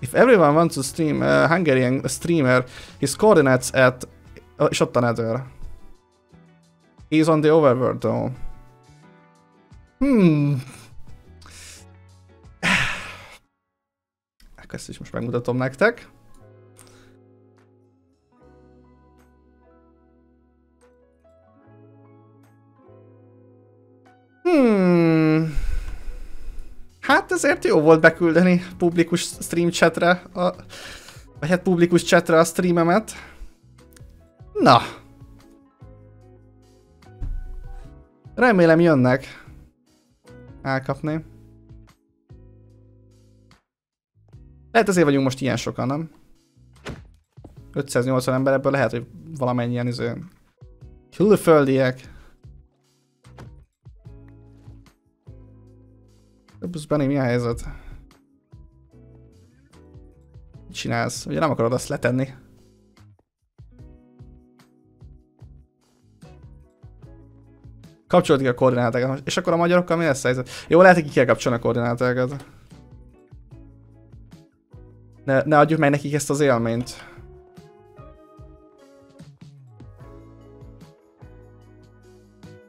If everyone wants to stream a uh, Hungarian streamer, his coordinates at... Oh, és ott. He's on the overworld though. Hmm. Ezt is most megmutatom nektek. Hmm. Hát ezért jó volt beküldeni publikus stream chatre, a, vagy hát publikus chatre a streamemet. Na. Remélem jönnek. Elkapni. Lehet azért vagyunk most ilyen sokan, nem? 580 ember, ebből lehet, hogy valamennyien iző... Külföldiek. Busz Benny, mi a helyzet? Mit csinálsz? Ugye nem akarod azt letenni? Kapcsolódik a koordinátákat. És akkor a magyarokkal mi lesz helyzet? Jó, lehet, hogy ki kell kapcsolni a koordinátákat. Ne, ne adjuk meg nekik ezt az élményt.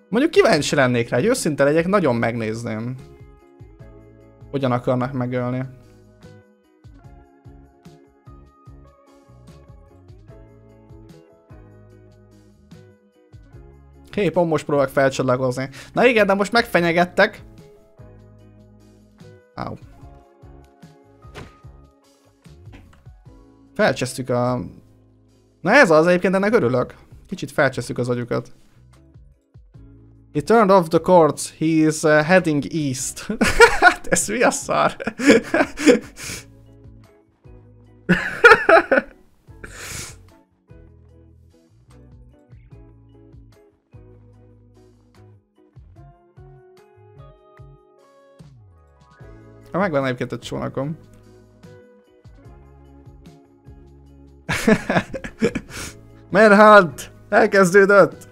Mondjuk kíváncsi lennék rá, hogy őszinte legyek, nagyon megnézném. Hogyan akarnak megölni? Hé, pont most próbálok felcsatlakozni. Na igen, de most megfenyegettek. Áú. Felcsesztük a... Na ez az, egyébként ennek örülök. Kicsit felcsesztük az agyukat. He turned off the cords. He is uh, heading east. hát ez mi a szar? Ha megvan egyébként a csónakom. Merhad! Elkezdődött!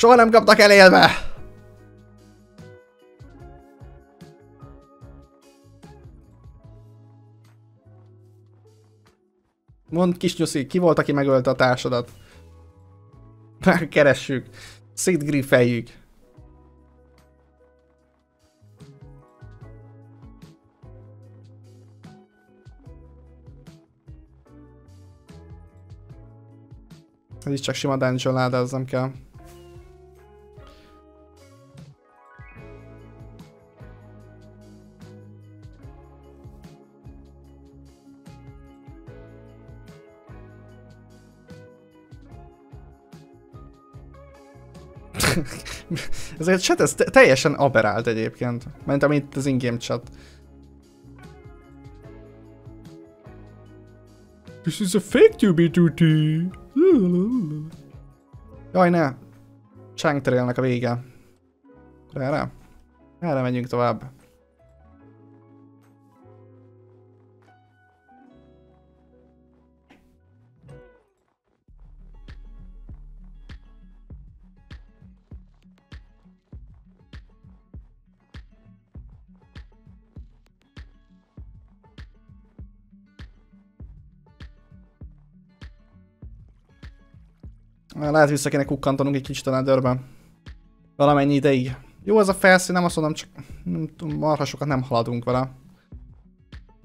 Soha nem kaptak el élve! Mond kis nyuszi, ki volt, aki megölte a társadat? Keressük. Szétgriffeljük. Ez is csak sima dungeon ládázzam kell. Ez a chat ez teljesen aberált egyébként. Mert amit az ingame chat. This is a fake to be duty. Jaj, ne! Chang a vége. Erre? Erre megyünk tovább. Lehet vissza kéne kukkantanunk egy kicsit a netherbe. Valamennyi ideig. Jó az a felszín, nem azt mondom, csak marha sokat nem haladunk vele.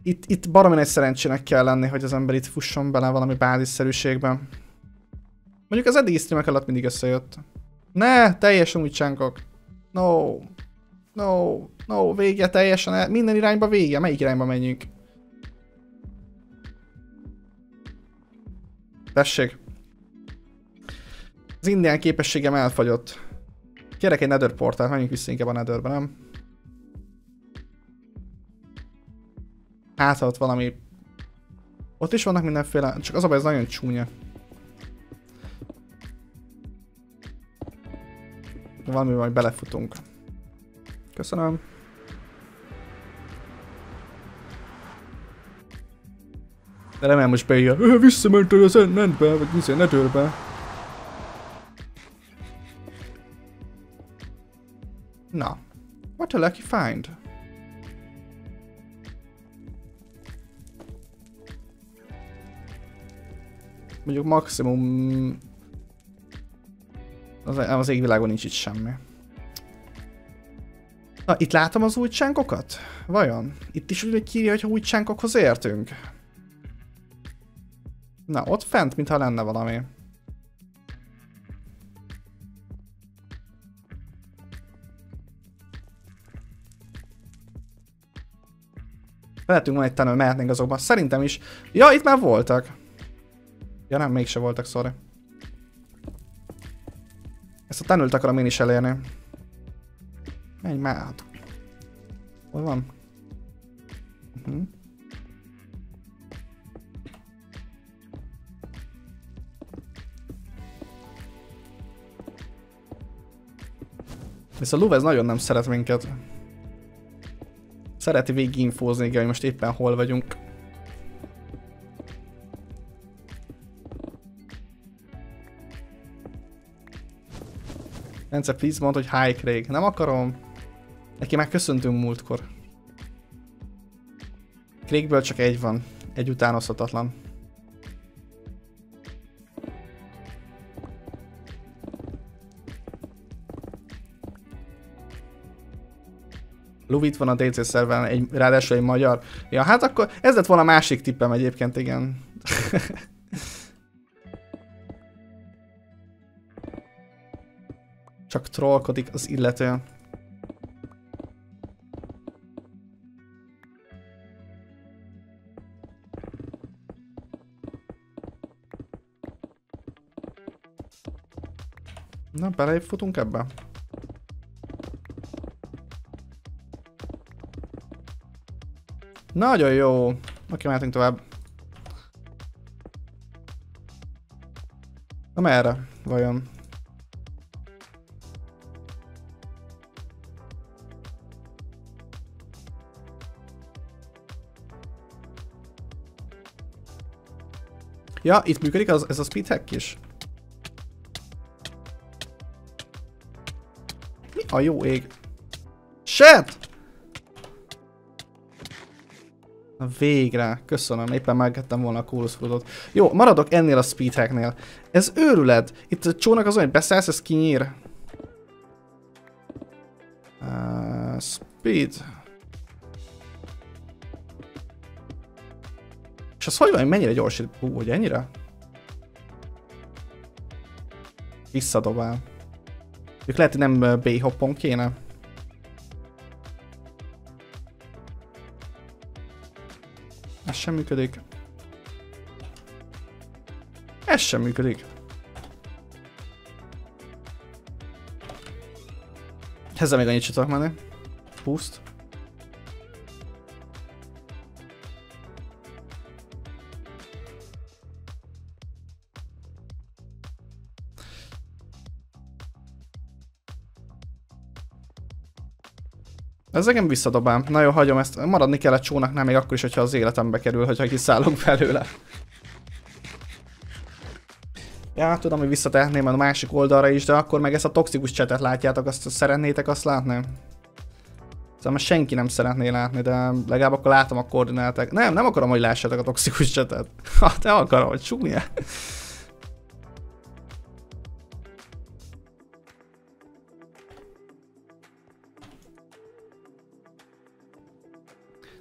Itt, itt baromi egy szerencsének kell lenni, hogy az ember itt fusson bele valami bázisszerűségbe. Mondjuk az eddigi streamek alatt mindig összejött. Ne, teljesen úgy csánkok. No. No. No, vége teljesen. Minden irányba vége. Melyik irányba menjünk? Tessék. Az indián képességem elfagyott. Kérek egy nether portált, menjünk vissza inkább a netherbe, nem? Hát, ott valami... Ott is vannak mindenféle... Csak az a baj, ez nagyon csúnya. Valami majd belefutunk. Köszönöm. De remélem most beírja, visszamentél az endbe, vagy vissza netherbe. Na. What a lucky find. Mondjuk maximum... Az, az égvilágon nincs itt semmi. Na, itt látom az új csánkokat? Vajon? Itt is úgy kírja, hogy új csánkokhoz értünk. Na, ott fent, mintha lenne valami. Lehetünk van egy tunnel, mehetnénk azokba. Szerintem is. Ja, itt már voltak. Ja nem, mégse voltak, sorry. Ezt a tunnelt akarom én is elérni. Menj már át. Hol van? Uh -huh. Viszont a Luvez nagyon nem szeret minket. Szereti végiginfózni, hogy most éppen hol vagyunk. Bence, please mondd, hogy hi Craig. Nem akarom. Neki már köszöntünk múltkor. Craigből csak egy van. Egy utánozhatatlan. Luvit van a DC szerveren, egy, ráadásul egy magyar. Ja, hát akkor ez lett volna a másik tippem egyébként, igen. Csak trollkodik az illető. Na, belefutunk ebbe? Nagyon jó. Oké, mehetünk tovább. Na merre? Vajon? Ja, itt működik az, ez a speed hack is. Mi a jó ég? Shit! Végre, köszönöm, éppen meggettem volna a Fruitot. Jó, maradok ennél a speedhacknél. Ez őrület. Itt a csónak az olyan, hogy beszállsz, ez kinyír. Uh, speed. És az hogy van, hogy mennyire gyors? Hú, hogy ennyire? Visszadobál. Ők lehet, hogy nem B-hoppon kéne. Ez sem működik. Ez sem működik. Ezzel még annyit sem tudok menni. Boost. Ez engem visszadobám. Na jó, hagyom ezt. Maradni kell a csónaknál még akkor is, hogyha az életembe kerül, hogyha kiszállunk belőle. Ja, tudom, hogy visszatehetném a másik oldalra is, de akkor meg ezt a toxikus csetet látjátok, azt szeretnétek azt látni? Szóval senki nem szeretné látni, de legalább akkor látom a koordinátek. Nem, nem akarom, hogy lássátok a toxikus csetet. Ha, te akarom, hogy csúnya.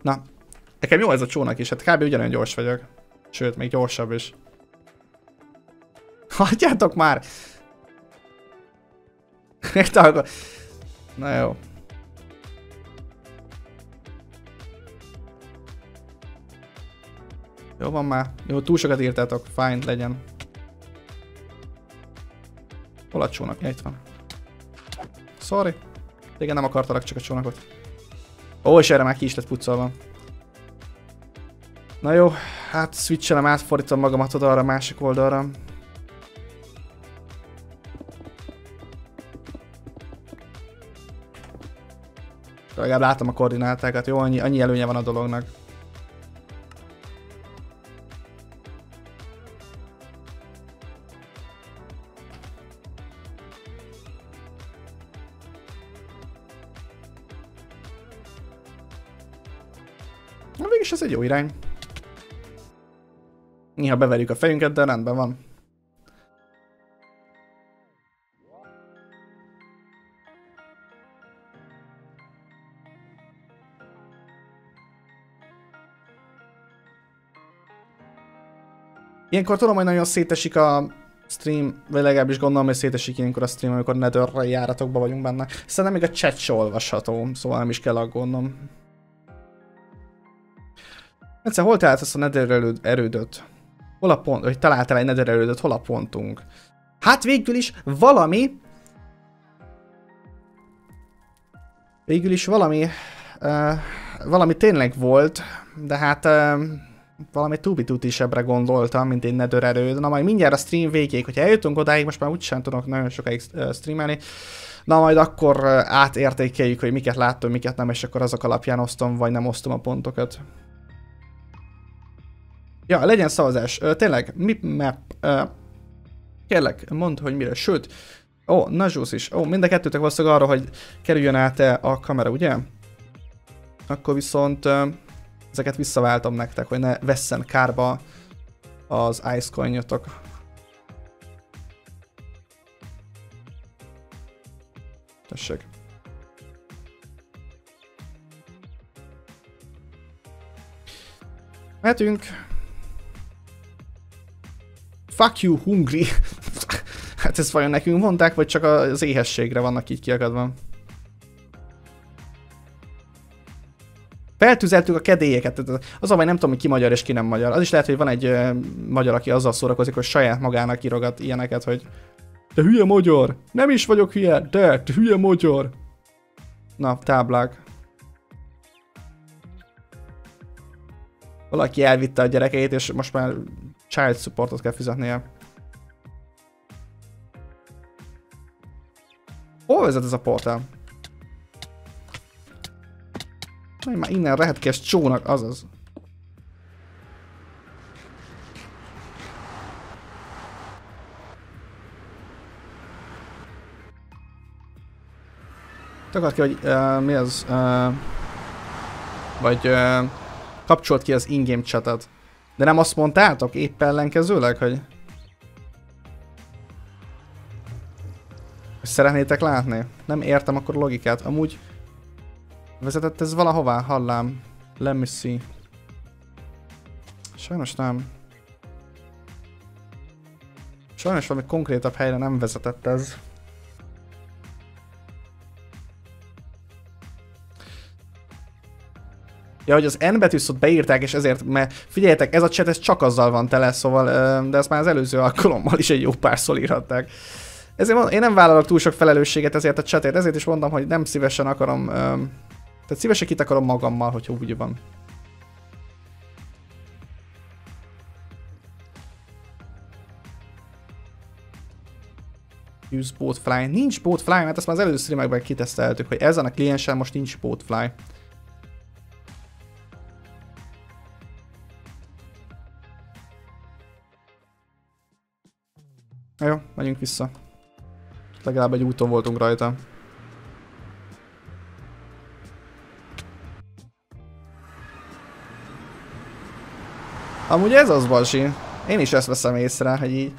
Na, nekem jó ez a csónak is, hát kb. ugyanolyan gyors vagyok. Sőt, még gyorsabb is. Hagyjátok már! Na jó. Jó van már. Jó, túl sokat írtátok. Fine, legyen. Hol a csónak? Ja, itt van. Sorry. Igen, nem akartalak csak a csónakot. Ó, és erre már ki is lett pucolva. Na jó, hát switchelem, átfordítom magamat oda arra a másik oldalra. Legalább látom a koordinátákat, jó, annyi, annyi előnye van a dolognak. Jó irány. Néha beverjük a fejünket, de rendben van. Ilyenkor tudom, hogy nagyon szétesik a stream, vagy legalábbis gondolom, hogy szétesik ilyenkor a stream, amikor nether járatokban vagyunk benne. Szerintem még a chat se olvasható, szóval nem is kell aggódnom. Egyszer hol talált ezt a nether erődöt? Hol a pont, hogy találtál egy nether erődöt, hol a pontunk? Hát végül is valami... Végül is valami... Uh, valami tényleg volt, de hát... Uh, valami tubitusebbre gondoltam, mint egy nether erőd. Na majd mindjárt a stream végéig, hogyha eljutunk odáig, most már úgysem tudok nagyon sokáig streamelni, na majd akkor átértékeljük, hogy miket láttam, miket nem, és akkor azok alapján osztom, vagy nem osztom a pontokat. Ja, legyen szavazás. Tényleg, mi map? Kérlek, mondd, hogy mire. Sőt, ó, Najus is. Ó, mind a kettőtek valószínűleg arra, hogy kerüljön át -e a kamera, ugye? Akkor viszont ezeket visszaváltom nektek, hogy ne vesszen kárba az ice coinjotok. Tessék. Mehetünk. Fuck you, hungry. hát ezt vajon nekünk mondták, vagy csak az éhességre vannak így kiakadva? Feltüzeltük a kedélyeket. Az a baj, nem tudom, hogy ki magyar és ki nem magyar. Az is lehet, hogy van egy uh, magyar, aki azzal szórakozik, hogy saját magának írogat ilyeneket, hogy te hülye magyar! Nem is vagyok hülye, de te hülye magyar! Na, táblák. Valaki elvitte a gyerekeit, és most már child supportot kell fizetnie. Hol vezet ez a portál? Már innen rehetkes csónak, azaz. Takart ki, hogy uh, mi az? Uh, vagy uh, Kapcsolt ki az in-game chatet. De nem azt mondtátok épp ellenkezőleg, hogy... szeretnétek látni? Nem értem akkor logikát. Amúgy vezetett ez valahová, hallám. Let me see. Sajnos nem. Sajnos valami konkrétabb helyre nem vezetett ez. Ja, hogy az N betűszót beírták, és ezért, mert figyeljetek, ez a chat ez csak azzal van tele, szóval, de ezt már az előző alkalommal is egy jó párszor írhatták. Ezért mondom, én nem vállalok túl sok felelősséget ezért a chatért, ezért is mondom, hogy nem szívesen akarom, tehát szívesen kit akarom magammal, hogyha úgy van. Use Boatfly. Nincs Boatfly, mert ezt már az előző streamekben kiteszteltük, hogy ezen a kliensen most nincs Boatfly. Megyünk vissza. Legalább egy úton voltunk rajta. Amúgy ez az, Balsi. Én is ezt veszem észre, hogy így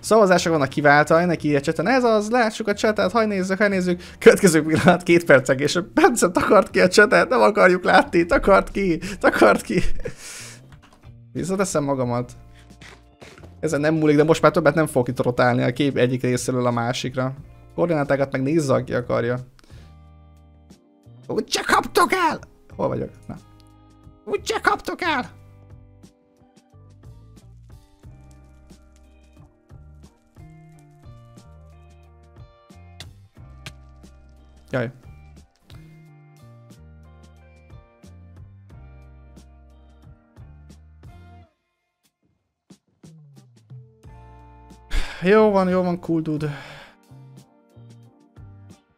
szavazások vannak kiváltva, ennek írja cseten, ez az, lássuk a csetet, haj nézzük, haj nézzük, következő pillanat, két percek, és Bence takart ki a csetet, nem akarjuk látni, takart ki, takart ki. Visszateszem magamat. Ezen nem múlik, de most már többet nem fog itt rotálni a kép egyik részéről a másikra. Koordinátákat meg nézze, aki akarja. Úgy csak kaptok el! Hol vagyok? Na. Úgy csak kaptok el! Jaj. Jó van, jó van, cool dude.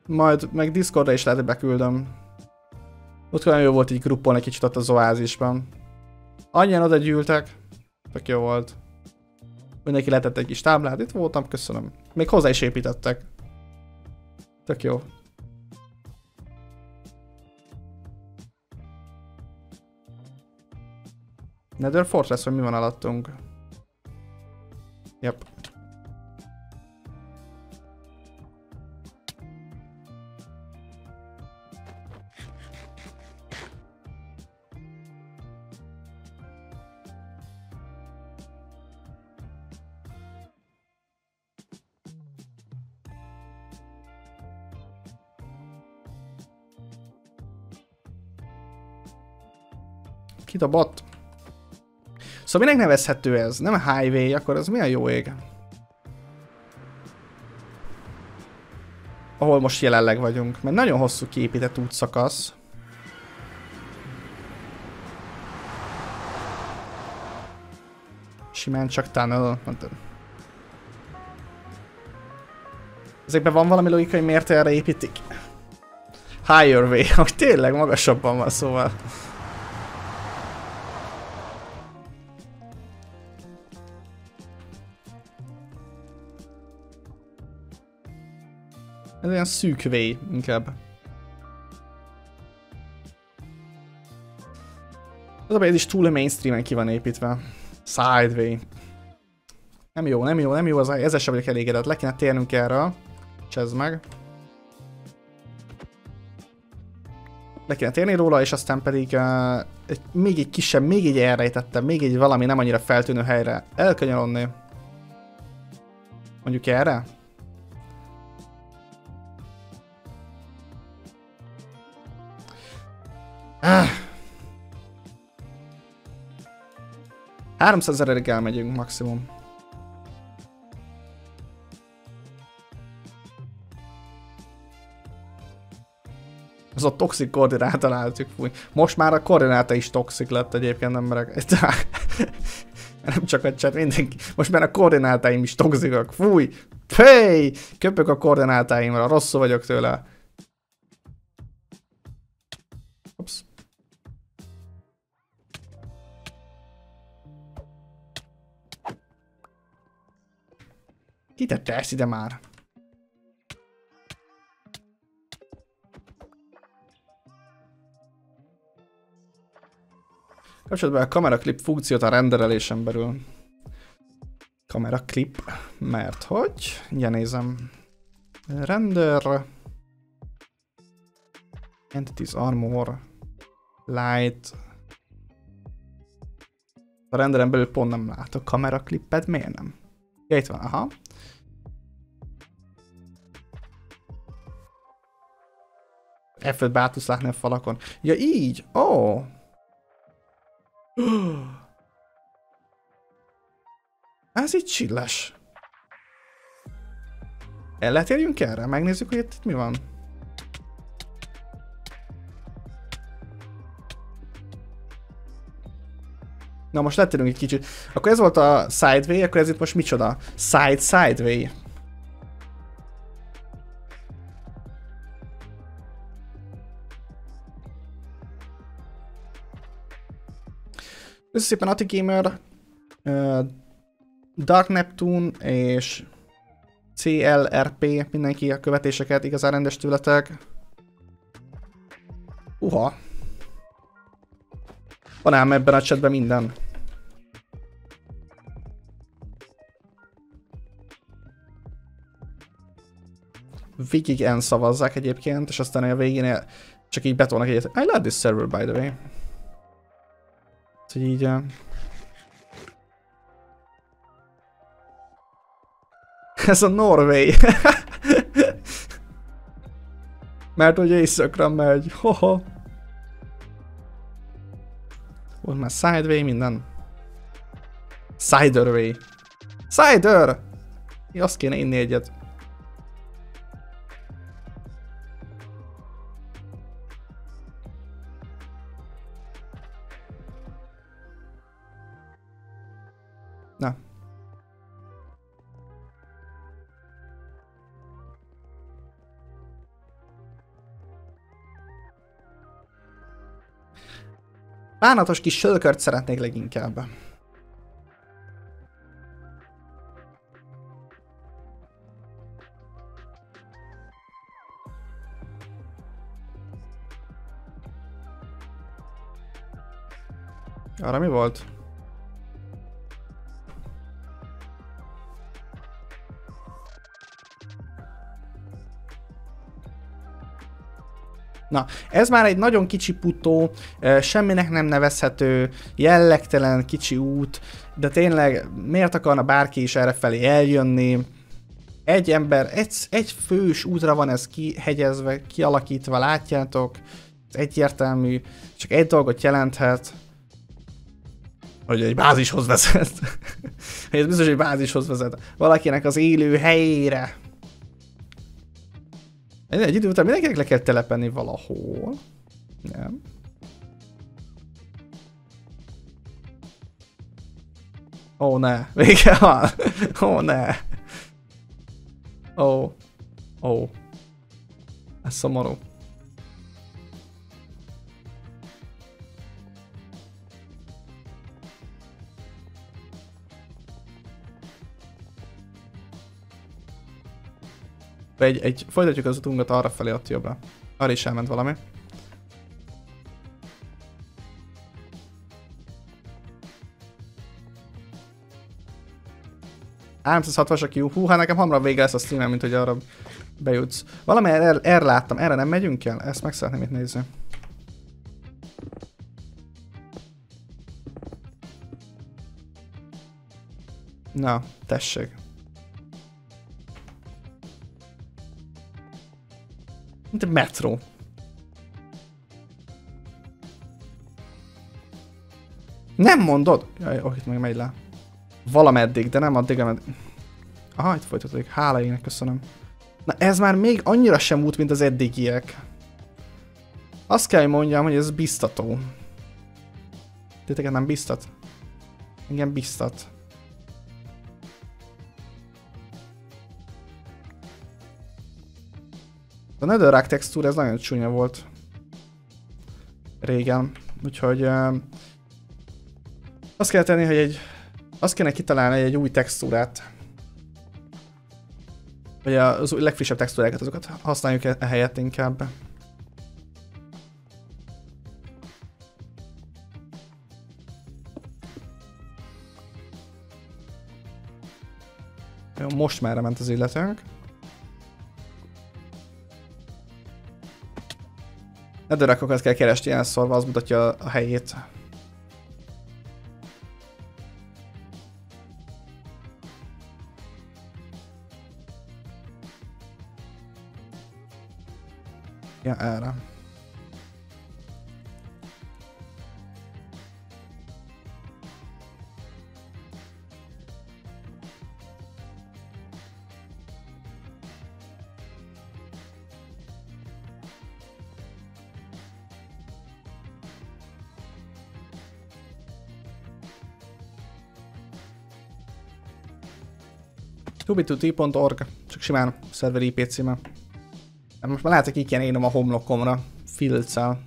Majd meg Discordra is lehet, hogy beküldöm. Ott olyan jó volt így gruppolni kicsit ott az oázisban. Annyian oda gyűltek. Tök jó volt. Mindenki letett egy kis táblát, itt voltam, köszönöm. Még hozzá is építettek. Tök jó. Nether Fortress, hogy mi van alattunk? Yep. Kit a bot? Szóval minek nevezhető ez? Nem a highway, akkor ez mi a jó ég? Ahol most jelenleg vagyunk, mert nagyon hosszú kiépített útszakasz. Simán csak tunnel. Ezekben van valami logika, hogy miért erre építik? Higher way, hogy tényleg magasabban van szóval. Ez olyan szűk V inkább. Az a ez is túl a mainstreamen ki van építve. Sideway. Nem jó, nem jó, nem jó, az, ezzel sem vagyok elégedett. Le kéne térnünk erre. Csezd meg. Le kéne térni róla, és aztán pedig uh, egy, még egy kisebb, még egy elrejtettem, még egy valami nem annyira feltűnő helyre elkanyarodni. Mondjuk erre? Ah. 300 ezerig elmegyünk maximum. Az a toxik koordináta látjuk, fúj. Most már a koordináta is toxik lett egyébként emberek. Nem csak a chat, mindenki. Most már a koordinátáim is toxikak. Fúj! Fej! Köpök a koordinátáimra, rosszul vagyok tőle. Kitette ezt ide már? Kapcsolatban a kameraklip funkciót a renderelésen belül. Kameraklip, mert hogy? Ugye nézem. Render. Entities Armor. Light. A renderen belül pont nem látok kameraklipet, miért nem? Ja, itt van, aha. F5 be tudsz látni a falakon. Ja, így? Ó! Oh. Ez így csilles. El lehet érjünk erre? Megnézzük, hogy itt mi van. Na most letérünk egy kicsit. Akkor ez volt a sideway, akkor ez itt most micsoda? Side sideway. Köszönöm szépen Ati Gamer, Dark Neptune és CLRP, mindenki a követéseket, igazán rendes tőletek. Uha. Van ám ebben a chatben minden. Végig szavazzák egyébként, és aztán a végén csak így betolnak egyet. I love this server by the way. Hogy így... Ez a Norway. Mert hogy éjszakra megy. Hoho. Volt már Sideway, minden. Ciderway. Cider! Azt kéne inni egyet. Bánatos kis sölkört szeretnék leginkább. Arra mi volt? Na, ez már egy nagyon kicsi putó, semminek nem nevezhető, jellegtelen kicsi út, de tényleg miért akarna bárki is erre felé eljönni? Egy ember, egy, egy fős útra van ez kihegyezve, kialakítva, látjátok? Egyértelmű, csak egy dolgot jelenthet, hogy egy bázishoz vezet. ez biztos, hogy bázishoz vezet. Valakinek az élő helyére. Egy idő után mindenkinek le kell telepenni valahol. Nem. Ó, oh, ne. Vége van. Ó, oh, ne. Ó. Oh. Ó. Oh. Ez szomorú. Egy, egy, folytatjuk az utunkat arra felé, ott jobbra. Arra is elment valami. Ám 60 aki hú, hát nekem hamarabb vége lesz a streamem, mint hogy arra bejutsz. Valami erre, erre láttam, erre nem megyünk el? Ezt meg szeretném itt nézni. Na, tessék. Mint egy metró. Nem mondod? Jaj, oh, meg megy le. Valameddig, de nem addig, ameddig. Aha, itt folytatódik. Hála ének, köszönöm. Na ez már még annyira sem út, mint az eddigiek. Azt kell, hogy mondjam, hogy ez biztató. Titeket nem biztat? Engem biztat. netherrack textúra ez nagyon csúnya volt régen, úgyhogy uh, azt kell tenni, hogy egy azt kéne kitalálni egy új textúrát. Vagy az új legfrissebb textúrákat, azokat használjuk e, ehelyett inkább. Jó, most merre ment az illetőnk. Nedőrakokat kell keresni ilyen szorva, az mutatja a helyét. Ja, erre. tubituti.org, csak simán szerver IP címe. Most már lehet, hogy ki kéne írnom a homlokomra, filccel.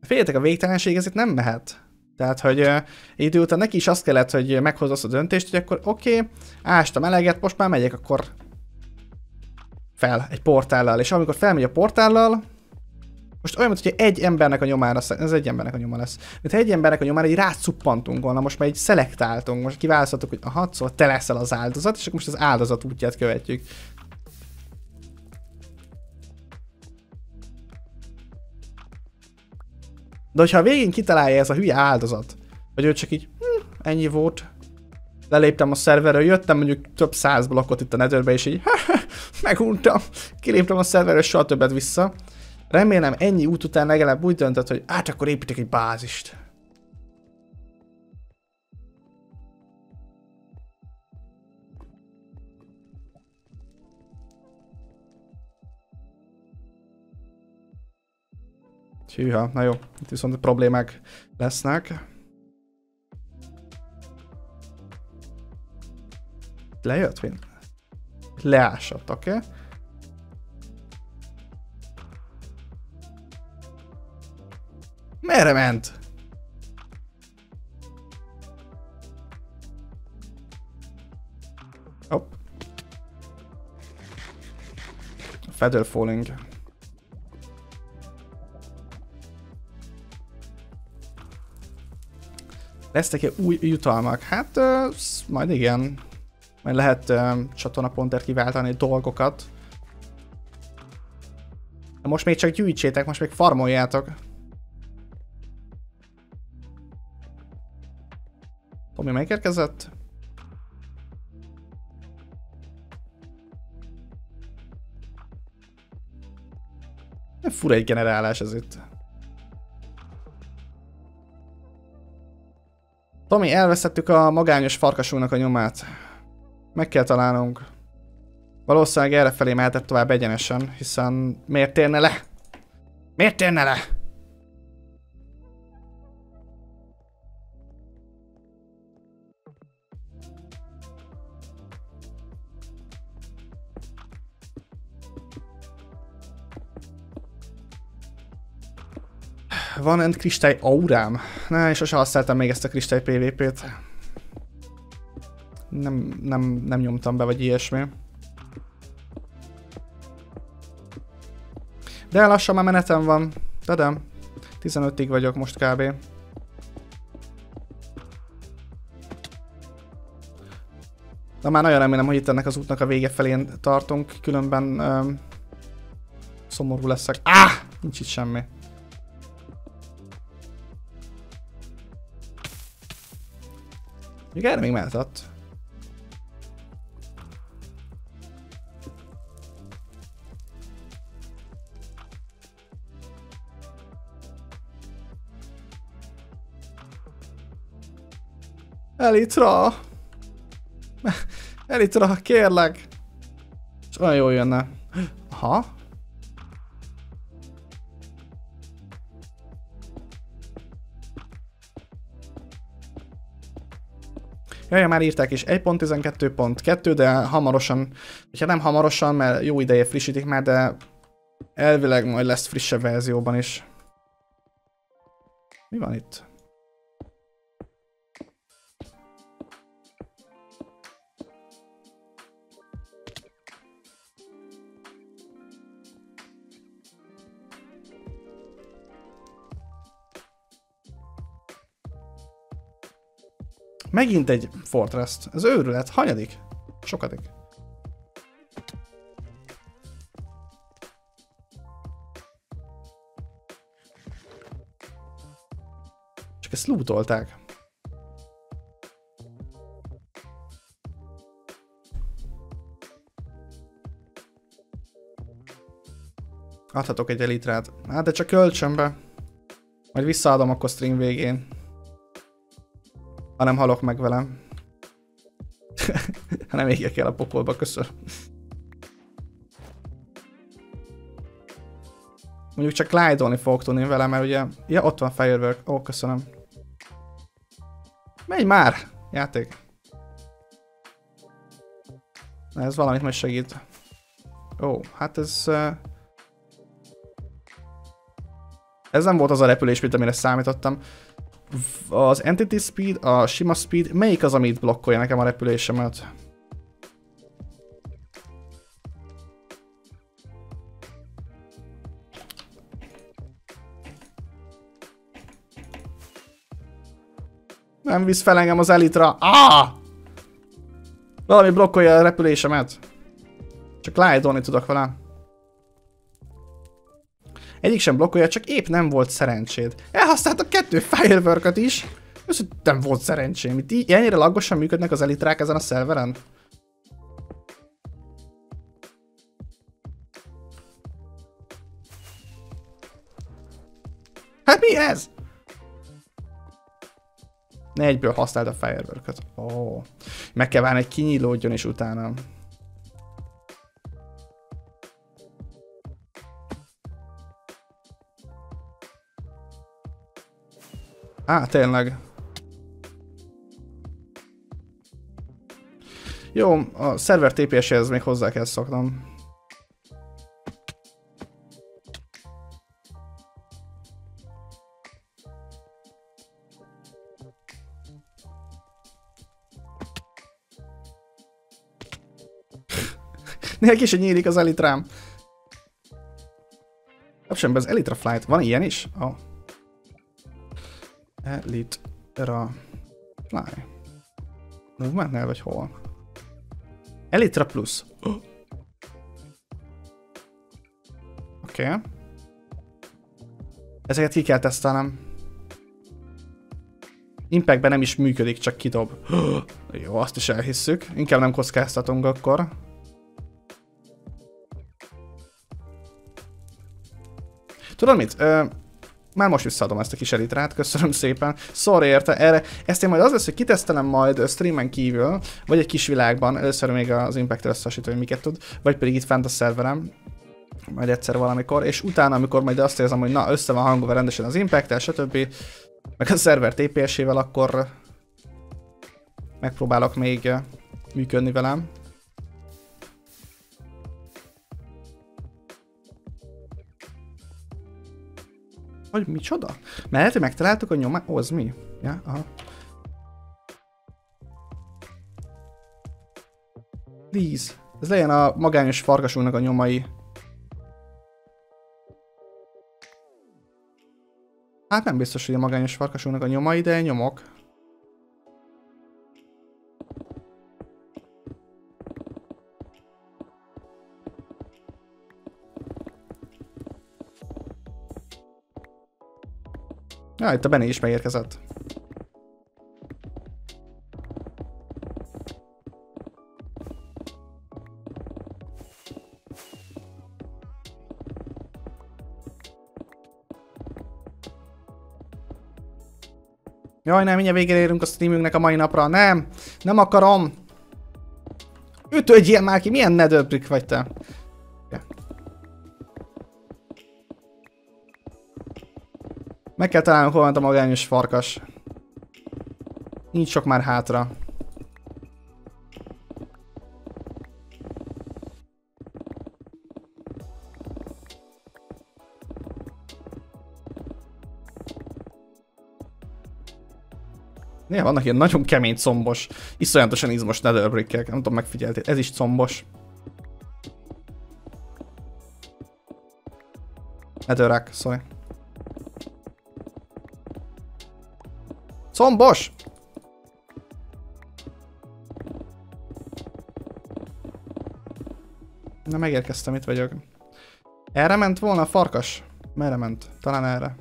Féljetek, a végtelenség ezért nem mehet. Tehát, hogy uh, idő után neki is azt kellett, hogy meghozza azt a döntést, hogy akkor oké, okay, ástam eleget, most már megyek akkor fel egy portállal, és amikor felmegy a portállal, most olyan, hogy egy embernek a nyomára, ez egy embernek a nyoma lesz. Mint egy embernek a nyomára így rácuppantunk volna, most már egy szelektáltunk, most kiválasztottuk, hogy aha, szóval te leszel az áldozat, és akkor most az áldozat útját követjük. De hogyha a végén kitalálja ez a hülye áldozat, hogy ő csak így, hm, ennyi volt, leléptem a szerverről, jöttem mondjuk több száz blokkot itt a netherbe, és így, meguntam, kiléptem a szerverről, soha többet vissza, Remélem ennyi út után legalább úgy döntött, hogy hát akkor építek egy bázist. Hűha, na jó, itt viszont problémák lesznek. Lejött? Leásott, oké? Okay? Merre ment? Hopp. Feather falling. Lesznek-e új jutalmak? Hát, uh, majd igen. Majd lehet uh, csatornaponter kiváltani dolgokat. De most még csak gyűjtsétek, most még farmoljátok. Tomi megérkezett. Fura egy generálás ez itt. Tomi, elvesztettük a magányos farkasúnak a nyomát. Meg kell találnunk. Valószínűleg erre felé mehetett tovább egyenesen, hiszen miért térne le? Miért térne le? Van egy kristály aurám? Na, és sose használtam még ezt a kristály PvP-t. Nem, nem, nem nyomtam be, vagy ilyesmi. De lassan már menetem van. De. 15-ig vagyok most kb. De már nagyon remélem, hogy itt ennek az útnak a vége felén tartunk, különben um, szomorú leszek. Ah! Nincs itt semmi. Még erre még mellett Elitra! Elitra, kérlek! És olyan jól jönne. Ha? Jaj, már írták is 1.12.2, de hamarosan, ha nem hamarosan, mert jó ideje frissítik már, de elvileg majd lesz frissebb verzióban is. Mi van itt? Megint egy fortress Ez őrület. Hanyadik? Sokadik. Csak ezt lootolták. Adhatok egy elitrát. Hát de csak kölcsönbe. Majd visszaadom akkor stream végén. Ha nem halok meg velem. ha nem égek el a pokolba, köszönöm. Mondjuk csak lájdolni fogok tudni vele, mert ugye... Ja, ott van Firework. Ó, köszönöm. Menj már! Játék. Na, ez valamit majd segít. Ó, hát ez... Uh... Ez nem volt az a repülés, mint amire számítottam. Az Entity Speed, a sima Speed, melyik az, amit blokkolja nekem a repülésemet? Nem visz fel engem az elitra. Ah! Valami blokkolja a repülésemet. Csak lájdolni tudok vele. Egyik sem blokkolja, csak épp nem volt szerencséd. Elhasználtak kettő firework is. Ez nem volt szerencsém. Itt így, ennyire laggosan működnek az elitrák ezen a szerveren? Hát mi ez? Ne egyből használd a firework-öt. Ó. Oh. Meg kell várni, hogy kinyílódjon és utána. Á, tényleg. Jó, a szerver TPS-hez még hozzá kell szoknom. Neki is nyílik az elitrám. Sem, az Elitra Flight. Van ilyen is? Oh. Elitra Fly. Movementnél vagy hol? Elitra Plus. Oké. Okay. Ezeket ki kell tesztelnem. Impactben nem is működik, csak kidob. Jó, azt is elhisszük. Inkább nem kockáztatunk akkor. Tudod mit? Ö, már most visszaadom ezt a kis elitrát, köszönöm szépen. Sorry érte, erre. Ezt én majd az lesz, hogy kitesztelem majd streamen kívül, vagy egy kis világban, először még az impact összehasonlító, hogy miket tud, vagy pedig itt fent a szerverem, majd egyszer valamikor, és utána, amikor majd azt érzem, hogy na, össze van hangolva rendesen az impact stb., meg a szerver TPS-ével, akkor megpróbálok még működni velem. Hogy micsoda? Mert megtaláltuk a nyomát? Ó, az mi? Ja, aha. Please. Ez legyen a magányos farkasunknak a nyomai. Hát nem biztos, hogy a magányos farkasunknak a nyomai, de nyomok. Ja, itt a Benny is megérkezett. Jaj, nem, mindjárt végére érünk a streamünknek a mai napra. Nem, nem akarom. Ütődjél már ki, milyen netherbrick vagy te? Meg kell találnunk hol a magányos farkas. Nincs sok már hátra. Néha vannak ilyen nagyon kemény combos, iszonyatosan izmos netherbrickek, nem tudom megfigyelni, ez is combos. Netherrack, sorry. Combos! Na megérkeztem, itt vagyok. Erre ment volna a farkas? Merre ment? Talán erre.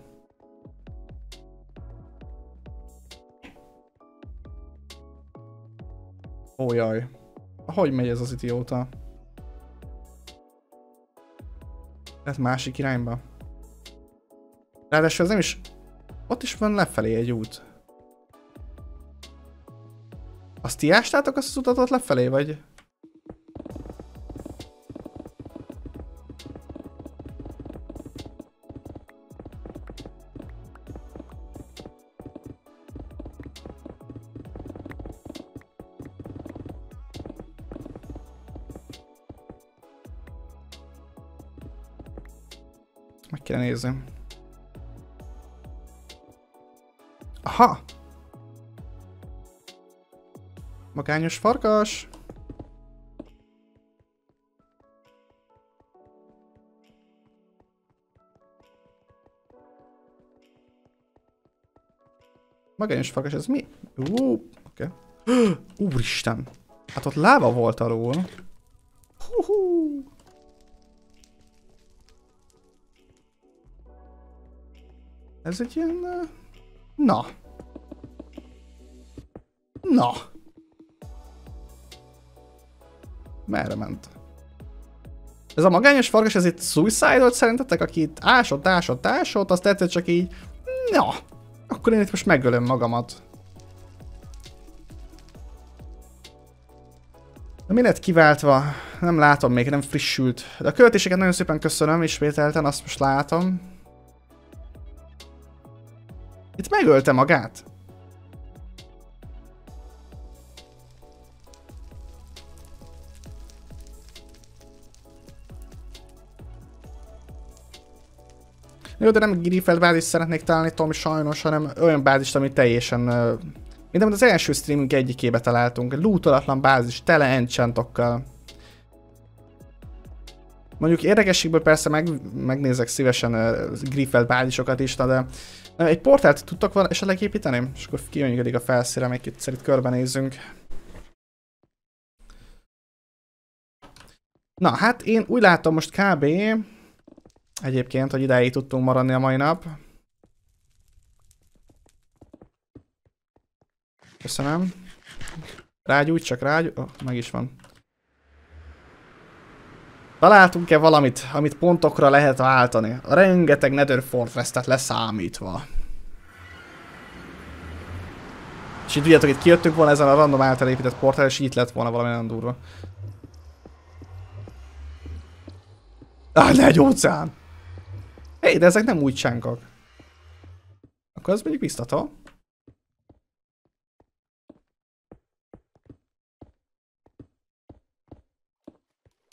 Ó jaj. Hogy megy ez az idióta? Tehát másik irányba. Ráadásul ez nem is... Ott is van lefelé egy út. Azt ti ástátok azt az utat ott lefelé, vagy? Meg kell nézni. Aha! Magányos farkas! Magányos farkas, ez mi? Ú, oké. Okay. Úristen! Hát ott láva volt alul. Hú-hú. Ez egy ilyen... Na. Na. Merre ment? Ez a magányos farkas, ez itt suicide szerintetek, aki itt ásott, ásott, ásott, azt tetszett csak így... Na. Akkor én itt most megölöm magamat. De mi lett kiváltva? Nem látom még, nem frissült. De a költéseket nagyon szépen köszönöm, ismételten, azt most látom. Itt megölte magát. Jó, de nem Griffeld bázis szeretnék találni, Tom, sajnos, hanem olyan bázist, ami teljesen... Mint az első streamünk egyikébe találtunk. Lootolatlan bázis, tele enchantokkal. Mondjuk érdekességből persze meg, megnézek szívesen uh, Griffeld bázisokat is, de egy portált tudtok van esetleg építeni? És akkor kijönjük a felszíre, még itt szerint körbenézzünk. Na, hát én úgy látom most kb. Egyébként, hogy ideig tudtunk maradni a mai nap. Köszönöm. Rágyújt, csak rágyújt. Oh, meg is van. Találtunk-e valamit, amit pontokra lehet váltani? A rengeteg Nether Fortress-et leszámítva. És itt tudjátok, itt kijöttünk volna ezen a random által épített portál, és itt lett volna valami nagyon durva. Ah, ne óceán! Hé, hey, de ezek nem úgy csánkak. Akkor az mondjuk biztató.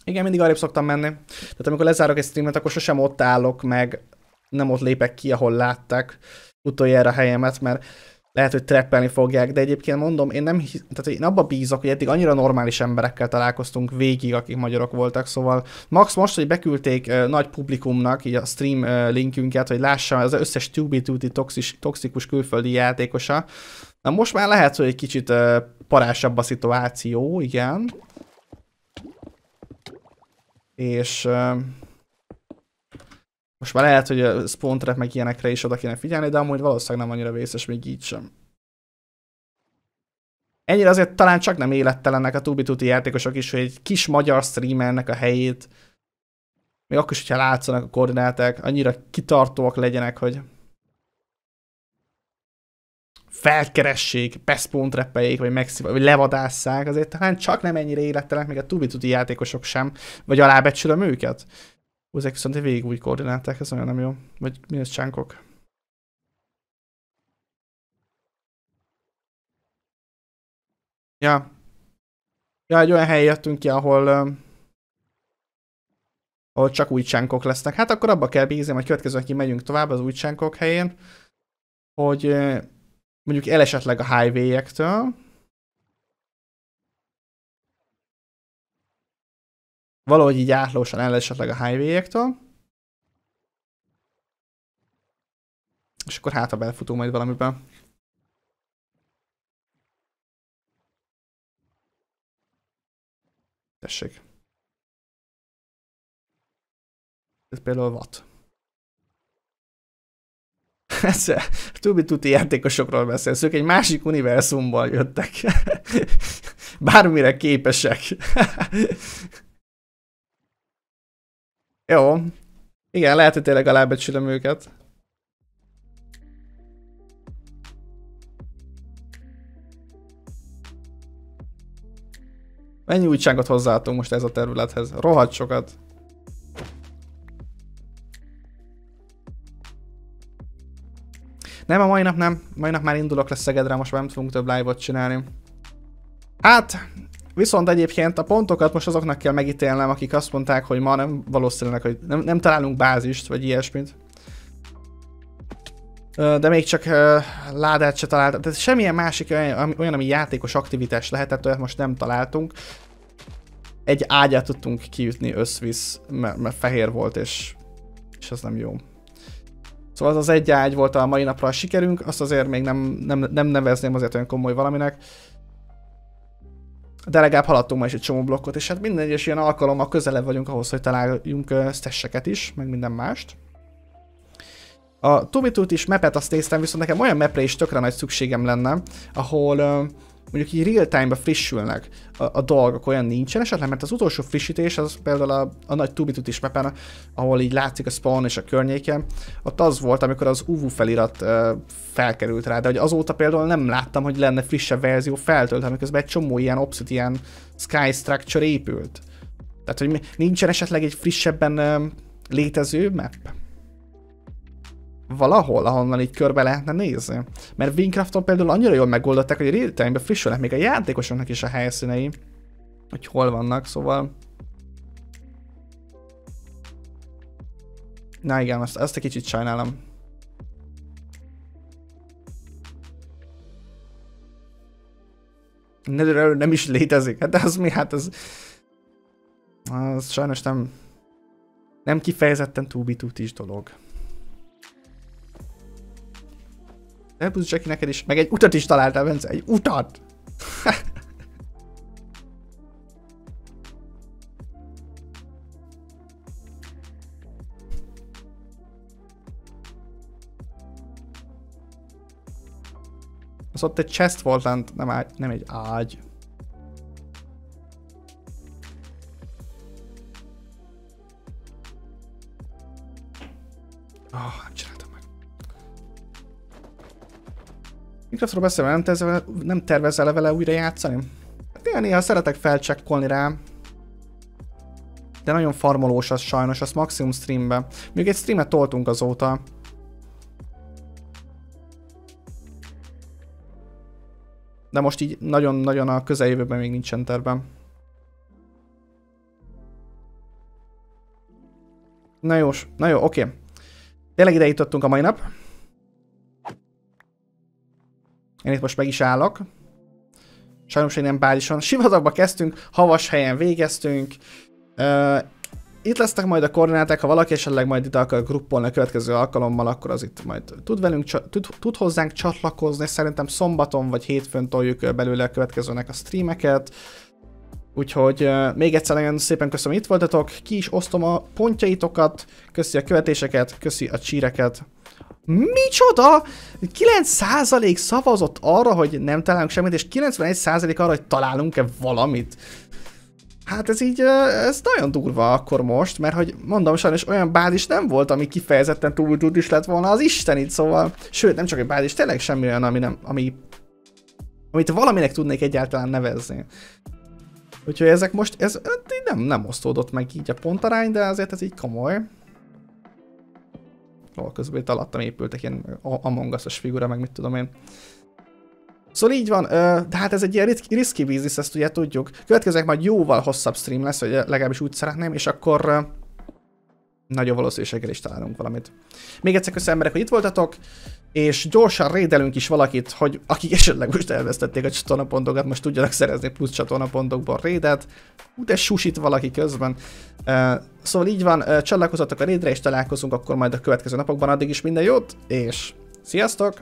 Igen, mindig arrébb szoktam menni. Tehát amikor lezárok egy streamet, akkor sosem ott állok, meg nem ott lépek ki, ahol láttak utoljára helyemet, mert lehet, hogy treppelni fogják, de egyébként mondom, én nem, tehát én abba bízok, hogy eddig annyira normális emberekkel találkoztunk végig, akik magyarok voltak, szóval max most, hogy beküldték uh, nagy publikumnak így a stream uh, linkünket, hogy lássa az összes 2 b toxikus külföldi játékosa, na most már lehet, hogy egy kicsit uh, parásabb a szituáció, igen, és uh, most már lehet, hogy a spawn trap meg ilyenekre is oda kéne figyelni, de amúgy valószínűleg nem annyira vészes még így sem. Ennyire azért talán csak nem élettelennek a Tubi játékosok is, hogy egy kis magyar streamernek a helyét, még akkor is, hogyha látszanak a koordináták, annyira kitartóak legyenek, hogy felkeressék, bestpontrepeljék, vagy, megszív, vagy levadásszák, azért talán csak nem ennyire élettelenek, még a Tubi játékosok sem, vagy alábecsülöm őket. Ezek viszont végig úgy koordinálták, ez olyan nem jó. Vagy mi ez csánkok? Ja. Ja, egy olyan hely jöttünk ki, ahol uh, ahol csak új csánkok lesznek. Hát akkor abba kell bízni, hogy következően ki megyünk tovább az új csánkok helyén, hogy uh, mondjuk el esetleg a highway-ektől, valahogy így átlósan el esetleg a highway-ektől, és akkor hát, ha belfutunk majd valamiben. Tessék. Ez például what? Ez tubi tuti játékosokról beszélsz, ők egy másik univerzumból jöttek. Bármire képesek. Jó. Igen, lehet, hogy tényleg alábecsülöm őket. Mennyi újságot hozzáadtunk most ez a területhez? Rohadt sokat. Nem, a mai nap nem. Mai nap már indulok lesz Szegedre, most már nem tudunk több live-ot csinálni. Hát, viszont egyébként a pontokat most azoknak kell megítélnem, akik azt mondták, hogy ma nem valószínűleg, hogy nem, nem találunk bázist, vagy ilyesmit. De még csak ládát se találtam. Tehát semmilyen másik olyan, ami játékos aktivitás lehetett, olyat most nem találtunk. Egy ágyát tudtunk kiütni összvisz, mert, mert fehér volt, és, és az nem jó. Szóval az az egy ágy volt a mai napra a sikerünk, azt azért még nem, nem, nem nevezném azért olyan komoly valaminek. De legalább haladtunk ma is egy csomó blokkot, és hát minden egyes ilyen alkalommal közelebb vagyunk ahhoz, hogy találjunk stesseket is, meg minden mást. A Tumitut is mapet azt néztem, viszont nekem olyan mapre is tökre nagy szükségem lenne, ahol mondjuk így real time-ba frissülnek a, a dolgok, olyan nincsen esetleg, mert az utolsó frissítés az például a, a nagy Tubitut is mepen, ahol így látszik a spawn és a környéke, ott az volt, amikor az UV felirat uh, felkerült rá, de hogy azóta például nem láttam, hogy lenne frissebb verzió feltölt, miközben egy csomó ilyen Obsidian Sky Structure épült. Tehát, hogy nincsen esetleg egy frissebben uh, létező map? Valahol, ahonnan így körbe lehetne nézni. Mert Winecrafton például annyira jól megoldották, hogy real time frissülnek még a játékosoknak is a helyszínei, hogy hol vannak, szóval... Na igen, azt, azt egy kicsit sajnálom. Nether nem is létezik, hát az mi, hát az... Az sajnos nem... Nem kifejezetten túlbitút is dolog. Elbúz Jackie neked is. Meg egy utat is találtál, Bence. Egy utat! Az ott egy chest volt nem, ágy, nem egy ágy. Oh, Minecraftról beszélve nem, tervezel, nem tervezel vele újra játszani? Hát én néha szeretek felcsekkolni rá. De nagyon farmolós az sajnos, az maximum streambe. Még egy streamet toltunk azóta. De most így nagyon-nagyon a közeljövőben még nincsen tervem. Na jó, na jó, oké. Tényleg ide jutottunk a mai nap. Én itt most meg is állok. Sajnos én nem bázison. Sivatagba kezdtünk, havas helyen végeztünk. Uh, itt lesznek majd a koordináták, ha valaki esetleg majd ide akar gruppolni a következő alkalommal, akkor az itt majd tud velünk, tud, tud hozzánk csatlakozni, szerintem szombaton vagy hétfőn toljuk belőle a következőnek a streameket. Úgyhogy uh, még egyszer nagyon szépen köszönöm, itt voltatok, ki is osztom a pontjaitokat, köszi a követéseket, köszi a csíreket. Micsoda? 9% szavazott arra, hogy nem találunk semmit, és 91% arra, hogy találunk-e valamit. Hát ez így, ez nagyon durva akkor most, mert hogy mondom, sajnos olyan bázis nem volt, ami kifejezetten túl tud is lett volna az istenit, szóval, sőt, nem csak egy bázis, tényleg semmi olyan, ami nem, ami, amit valaminek tudnék egyáltalán nevezni. Úgyhogy ezek most, ez nem, nem osztódott meg így a pontarány, de azért ez így komoly ahol közben itt alattam épültek ilyen Among Us-os figura, meg mit tudom én. Szóval így van, de hát ez egy ilyen risky business, ezt ugye tudjuk. Következőek majd jóval hosszabb stream lesz, vagy legalábbis úgy szeretném, és akkor nagyon valószínűséggel is találunk valamit. Még egyszer köszönöm emberek, hogy itt voltatok, és gyorsan rédelünk is valakit, hogy akik esetleg most elvesztették a csatornapontokat, most tudjanak szerezni plusz csatornapontokból rédet. Ú, de susit valaki közben. Uh, szóval így van, uh, csatlakozatok a rédre, és találkozunk akkor majd a következő napokban. Addig is minden jót, és sziasztok!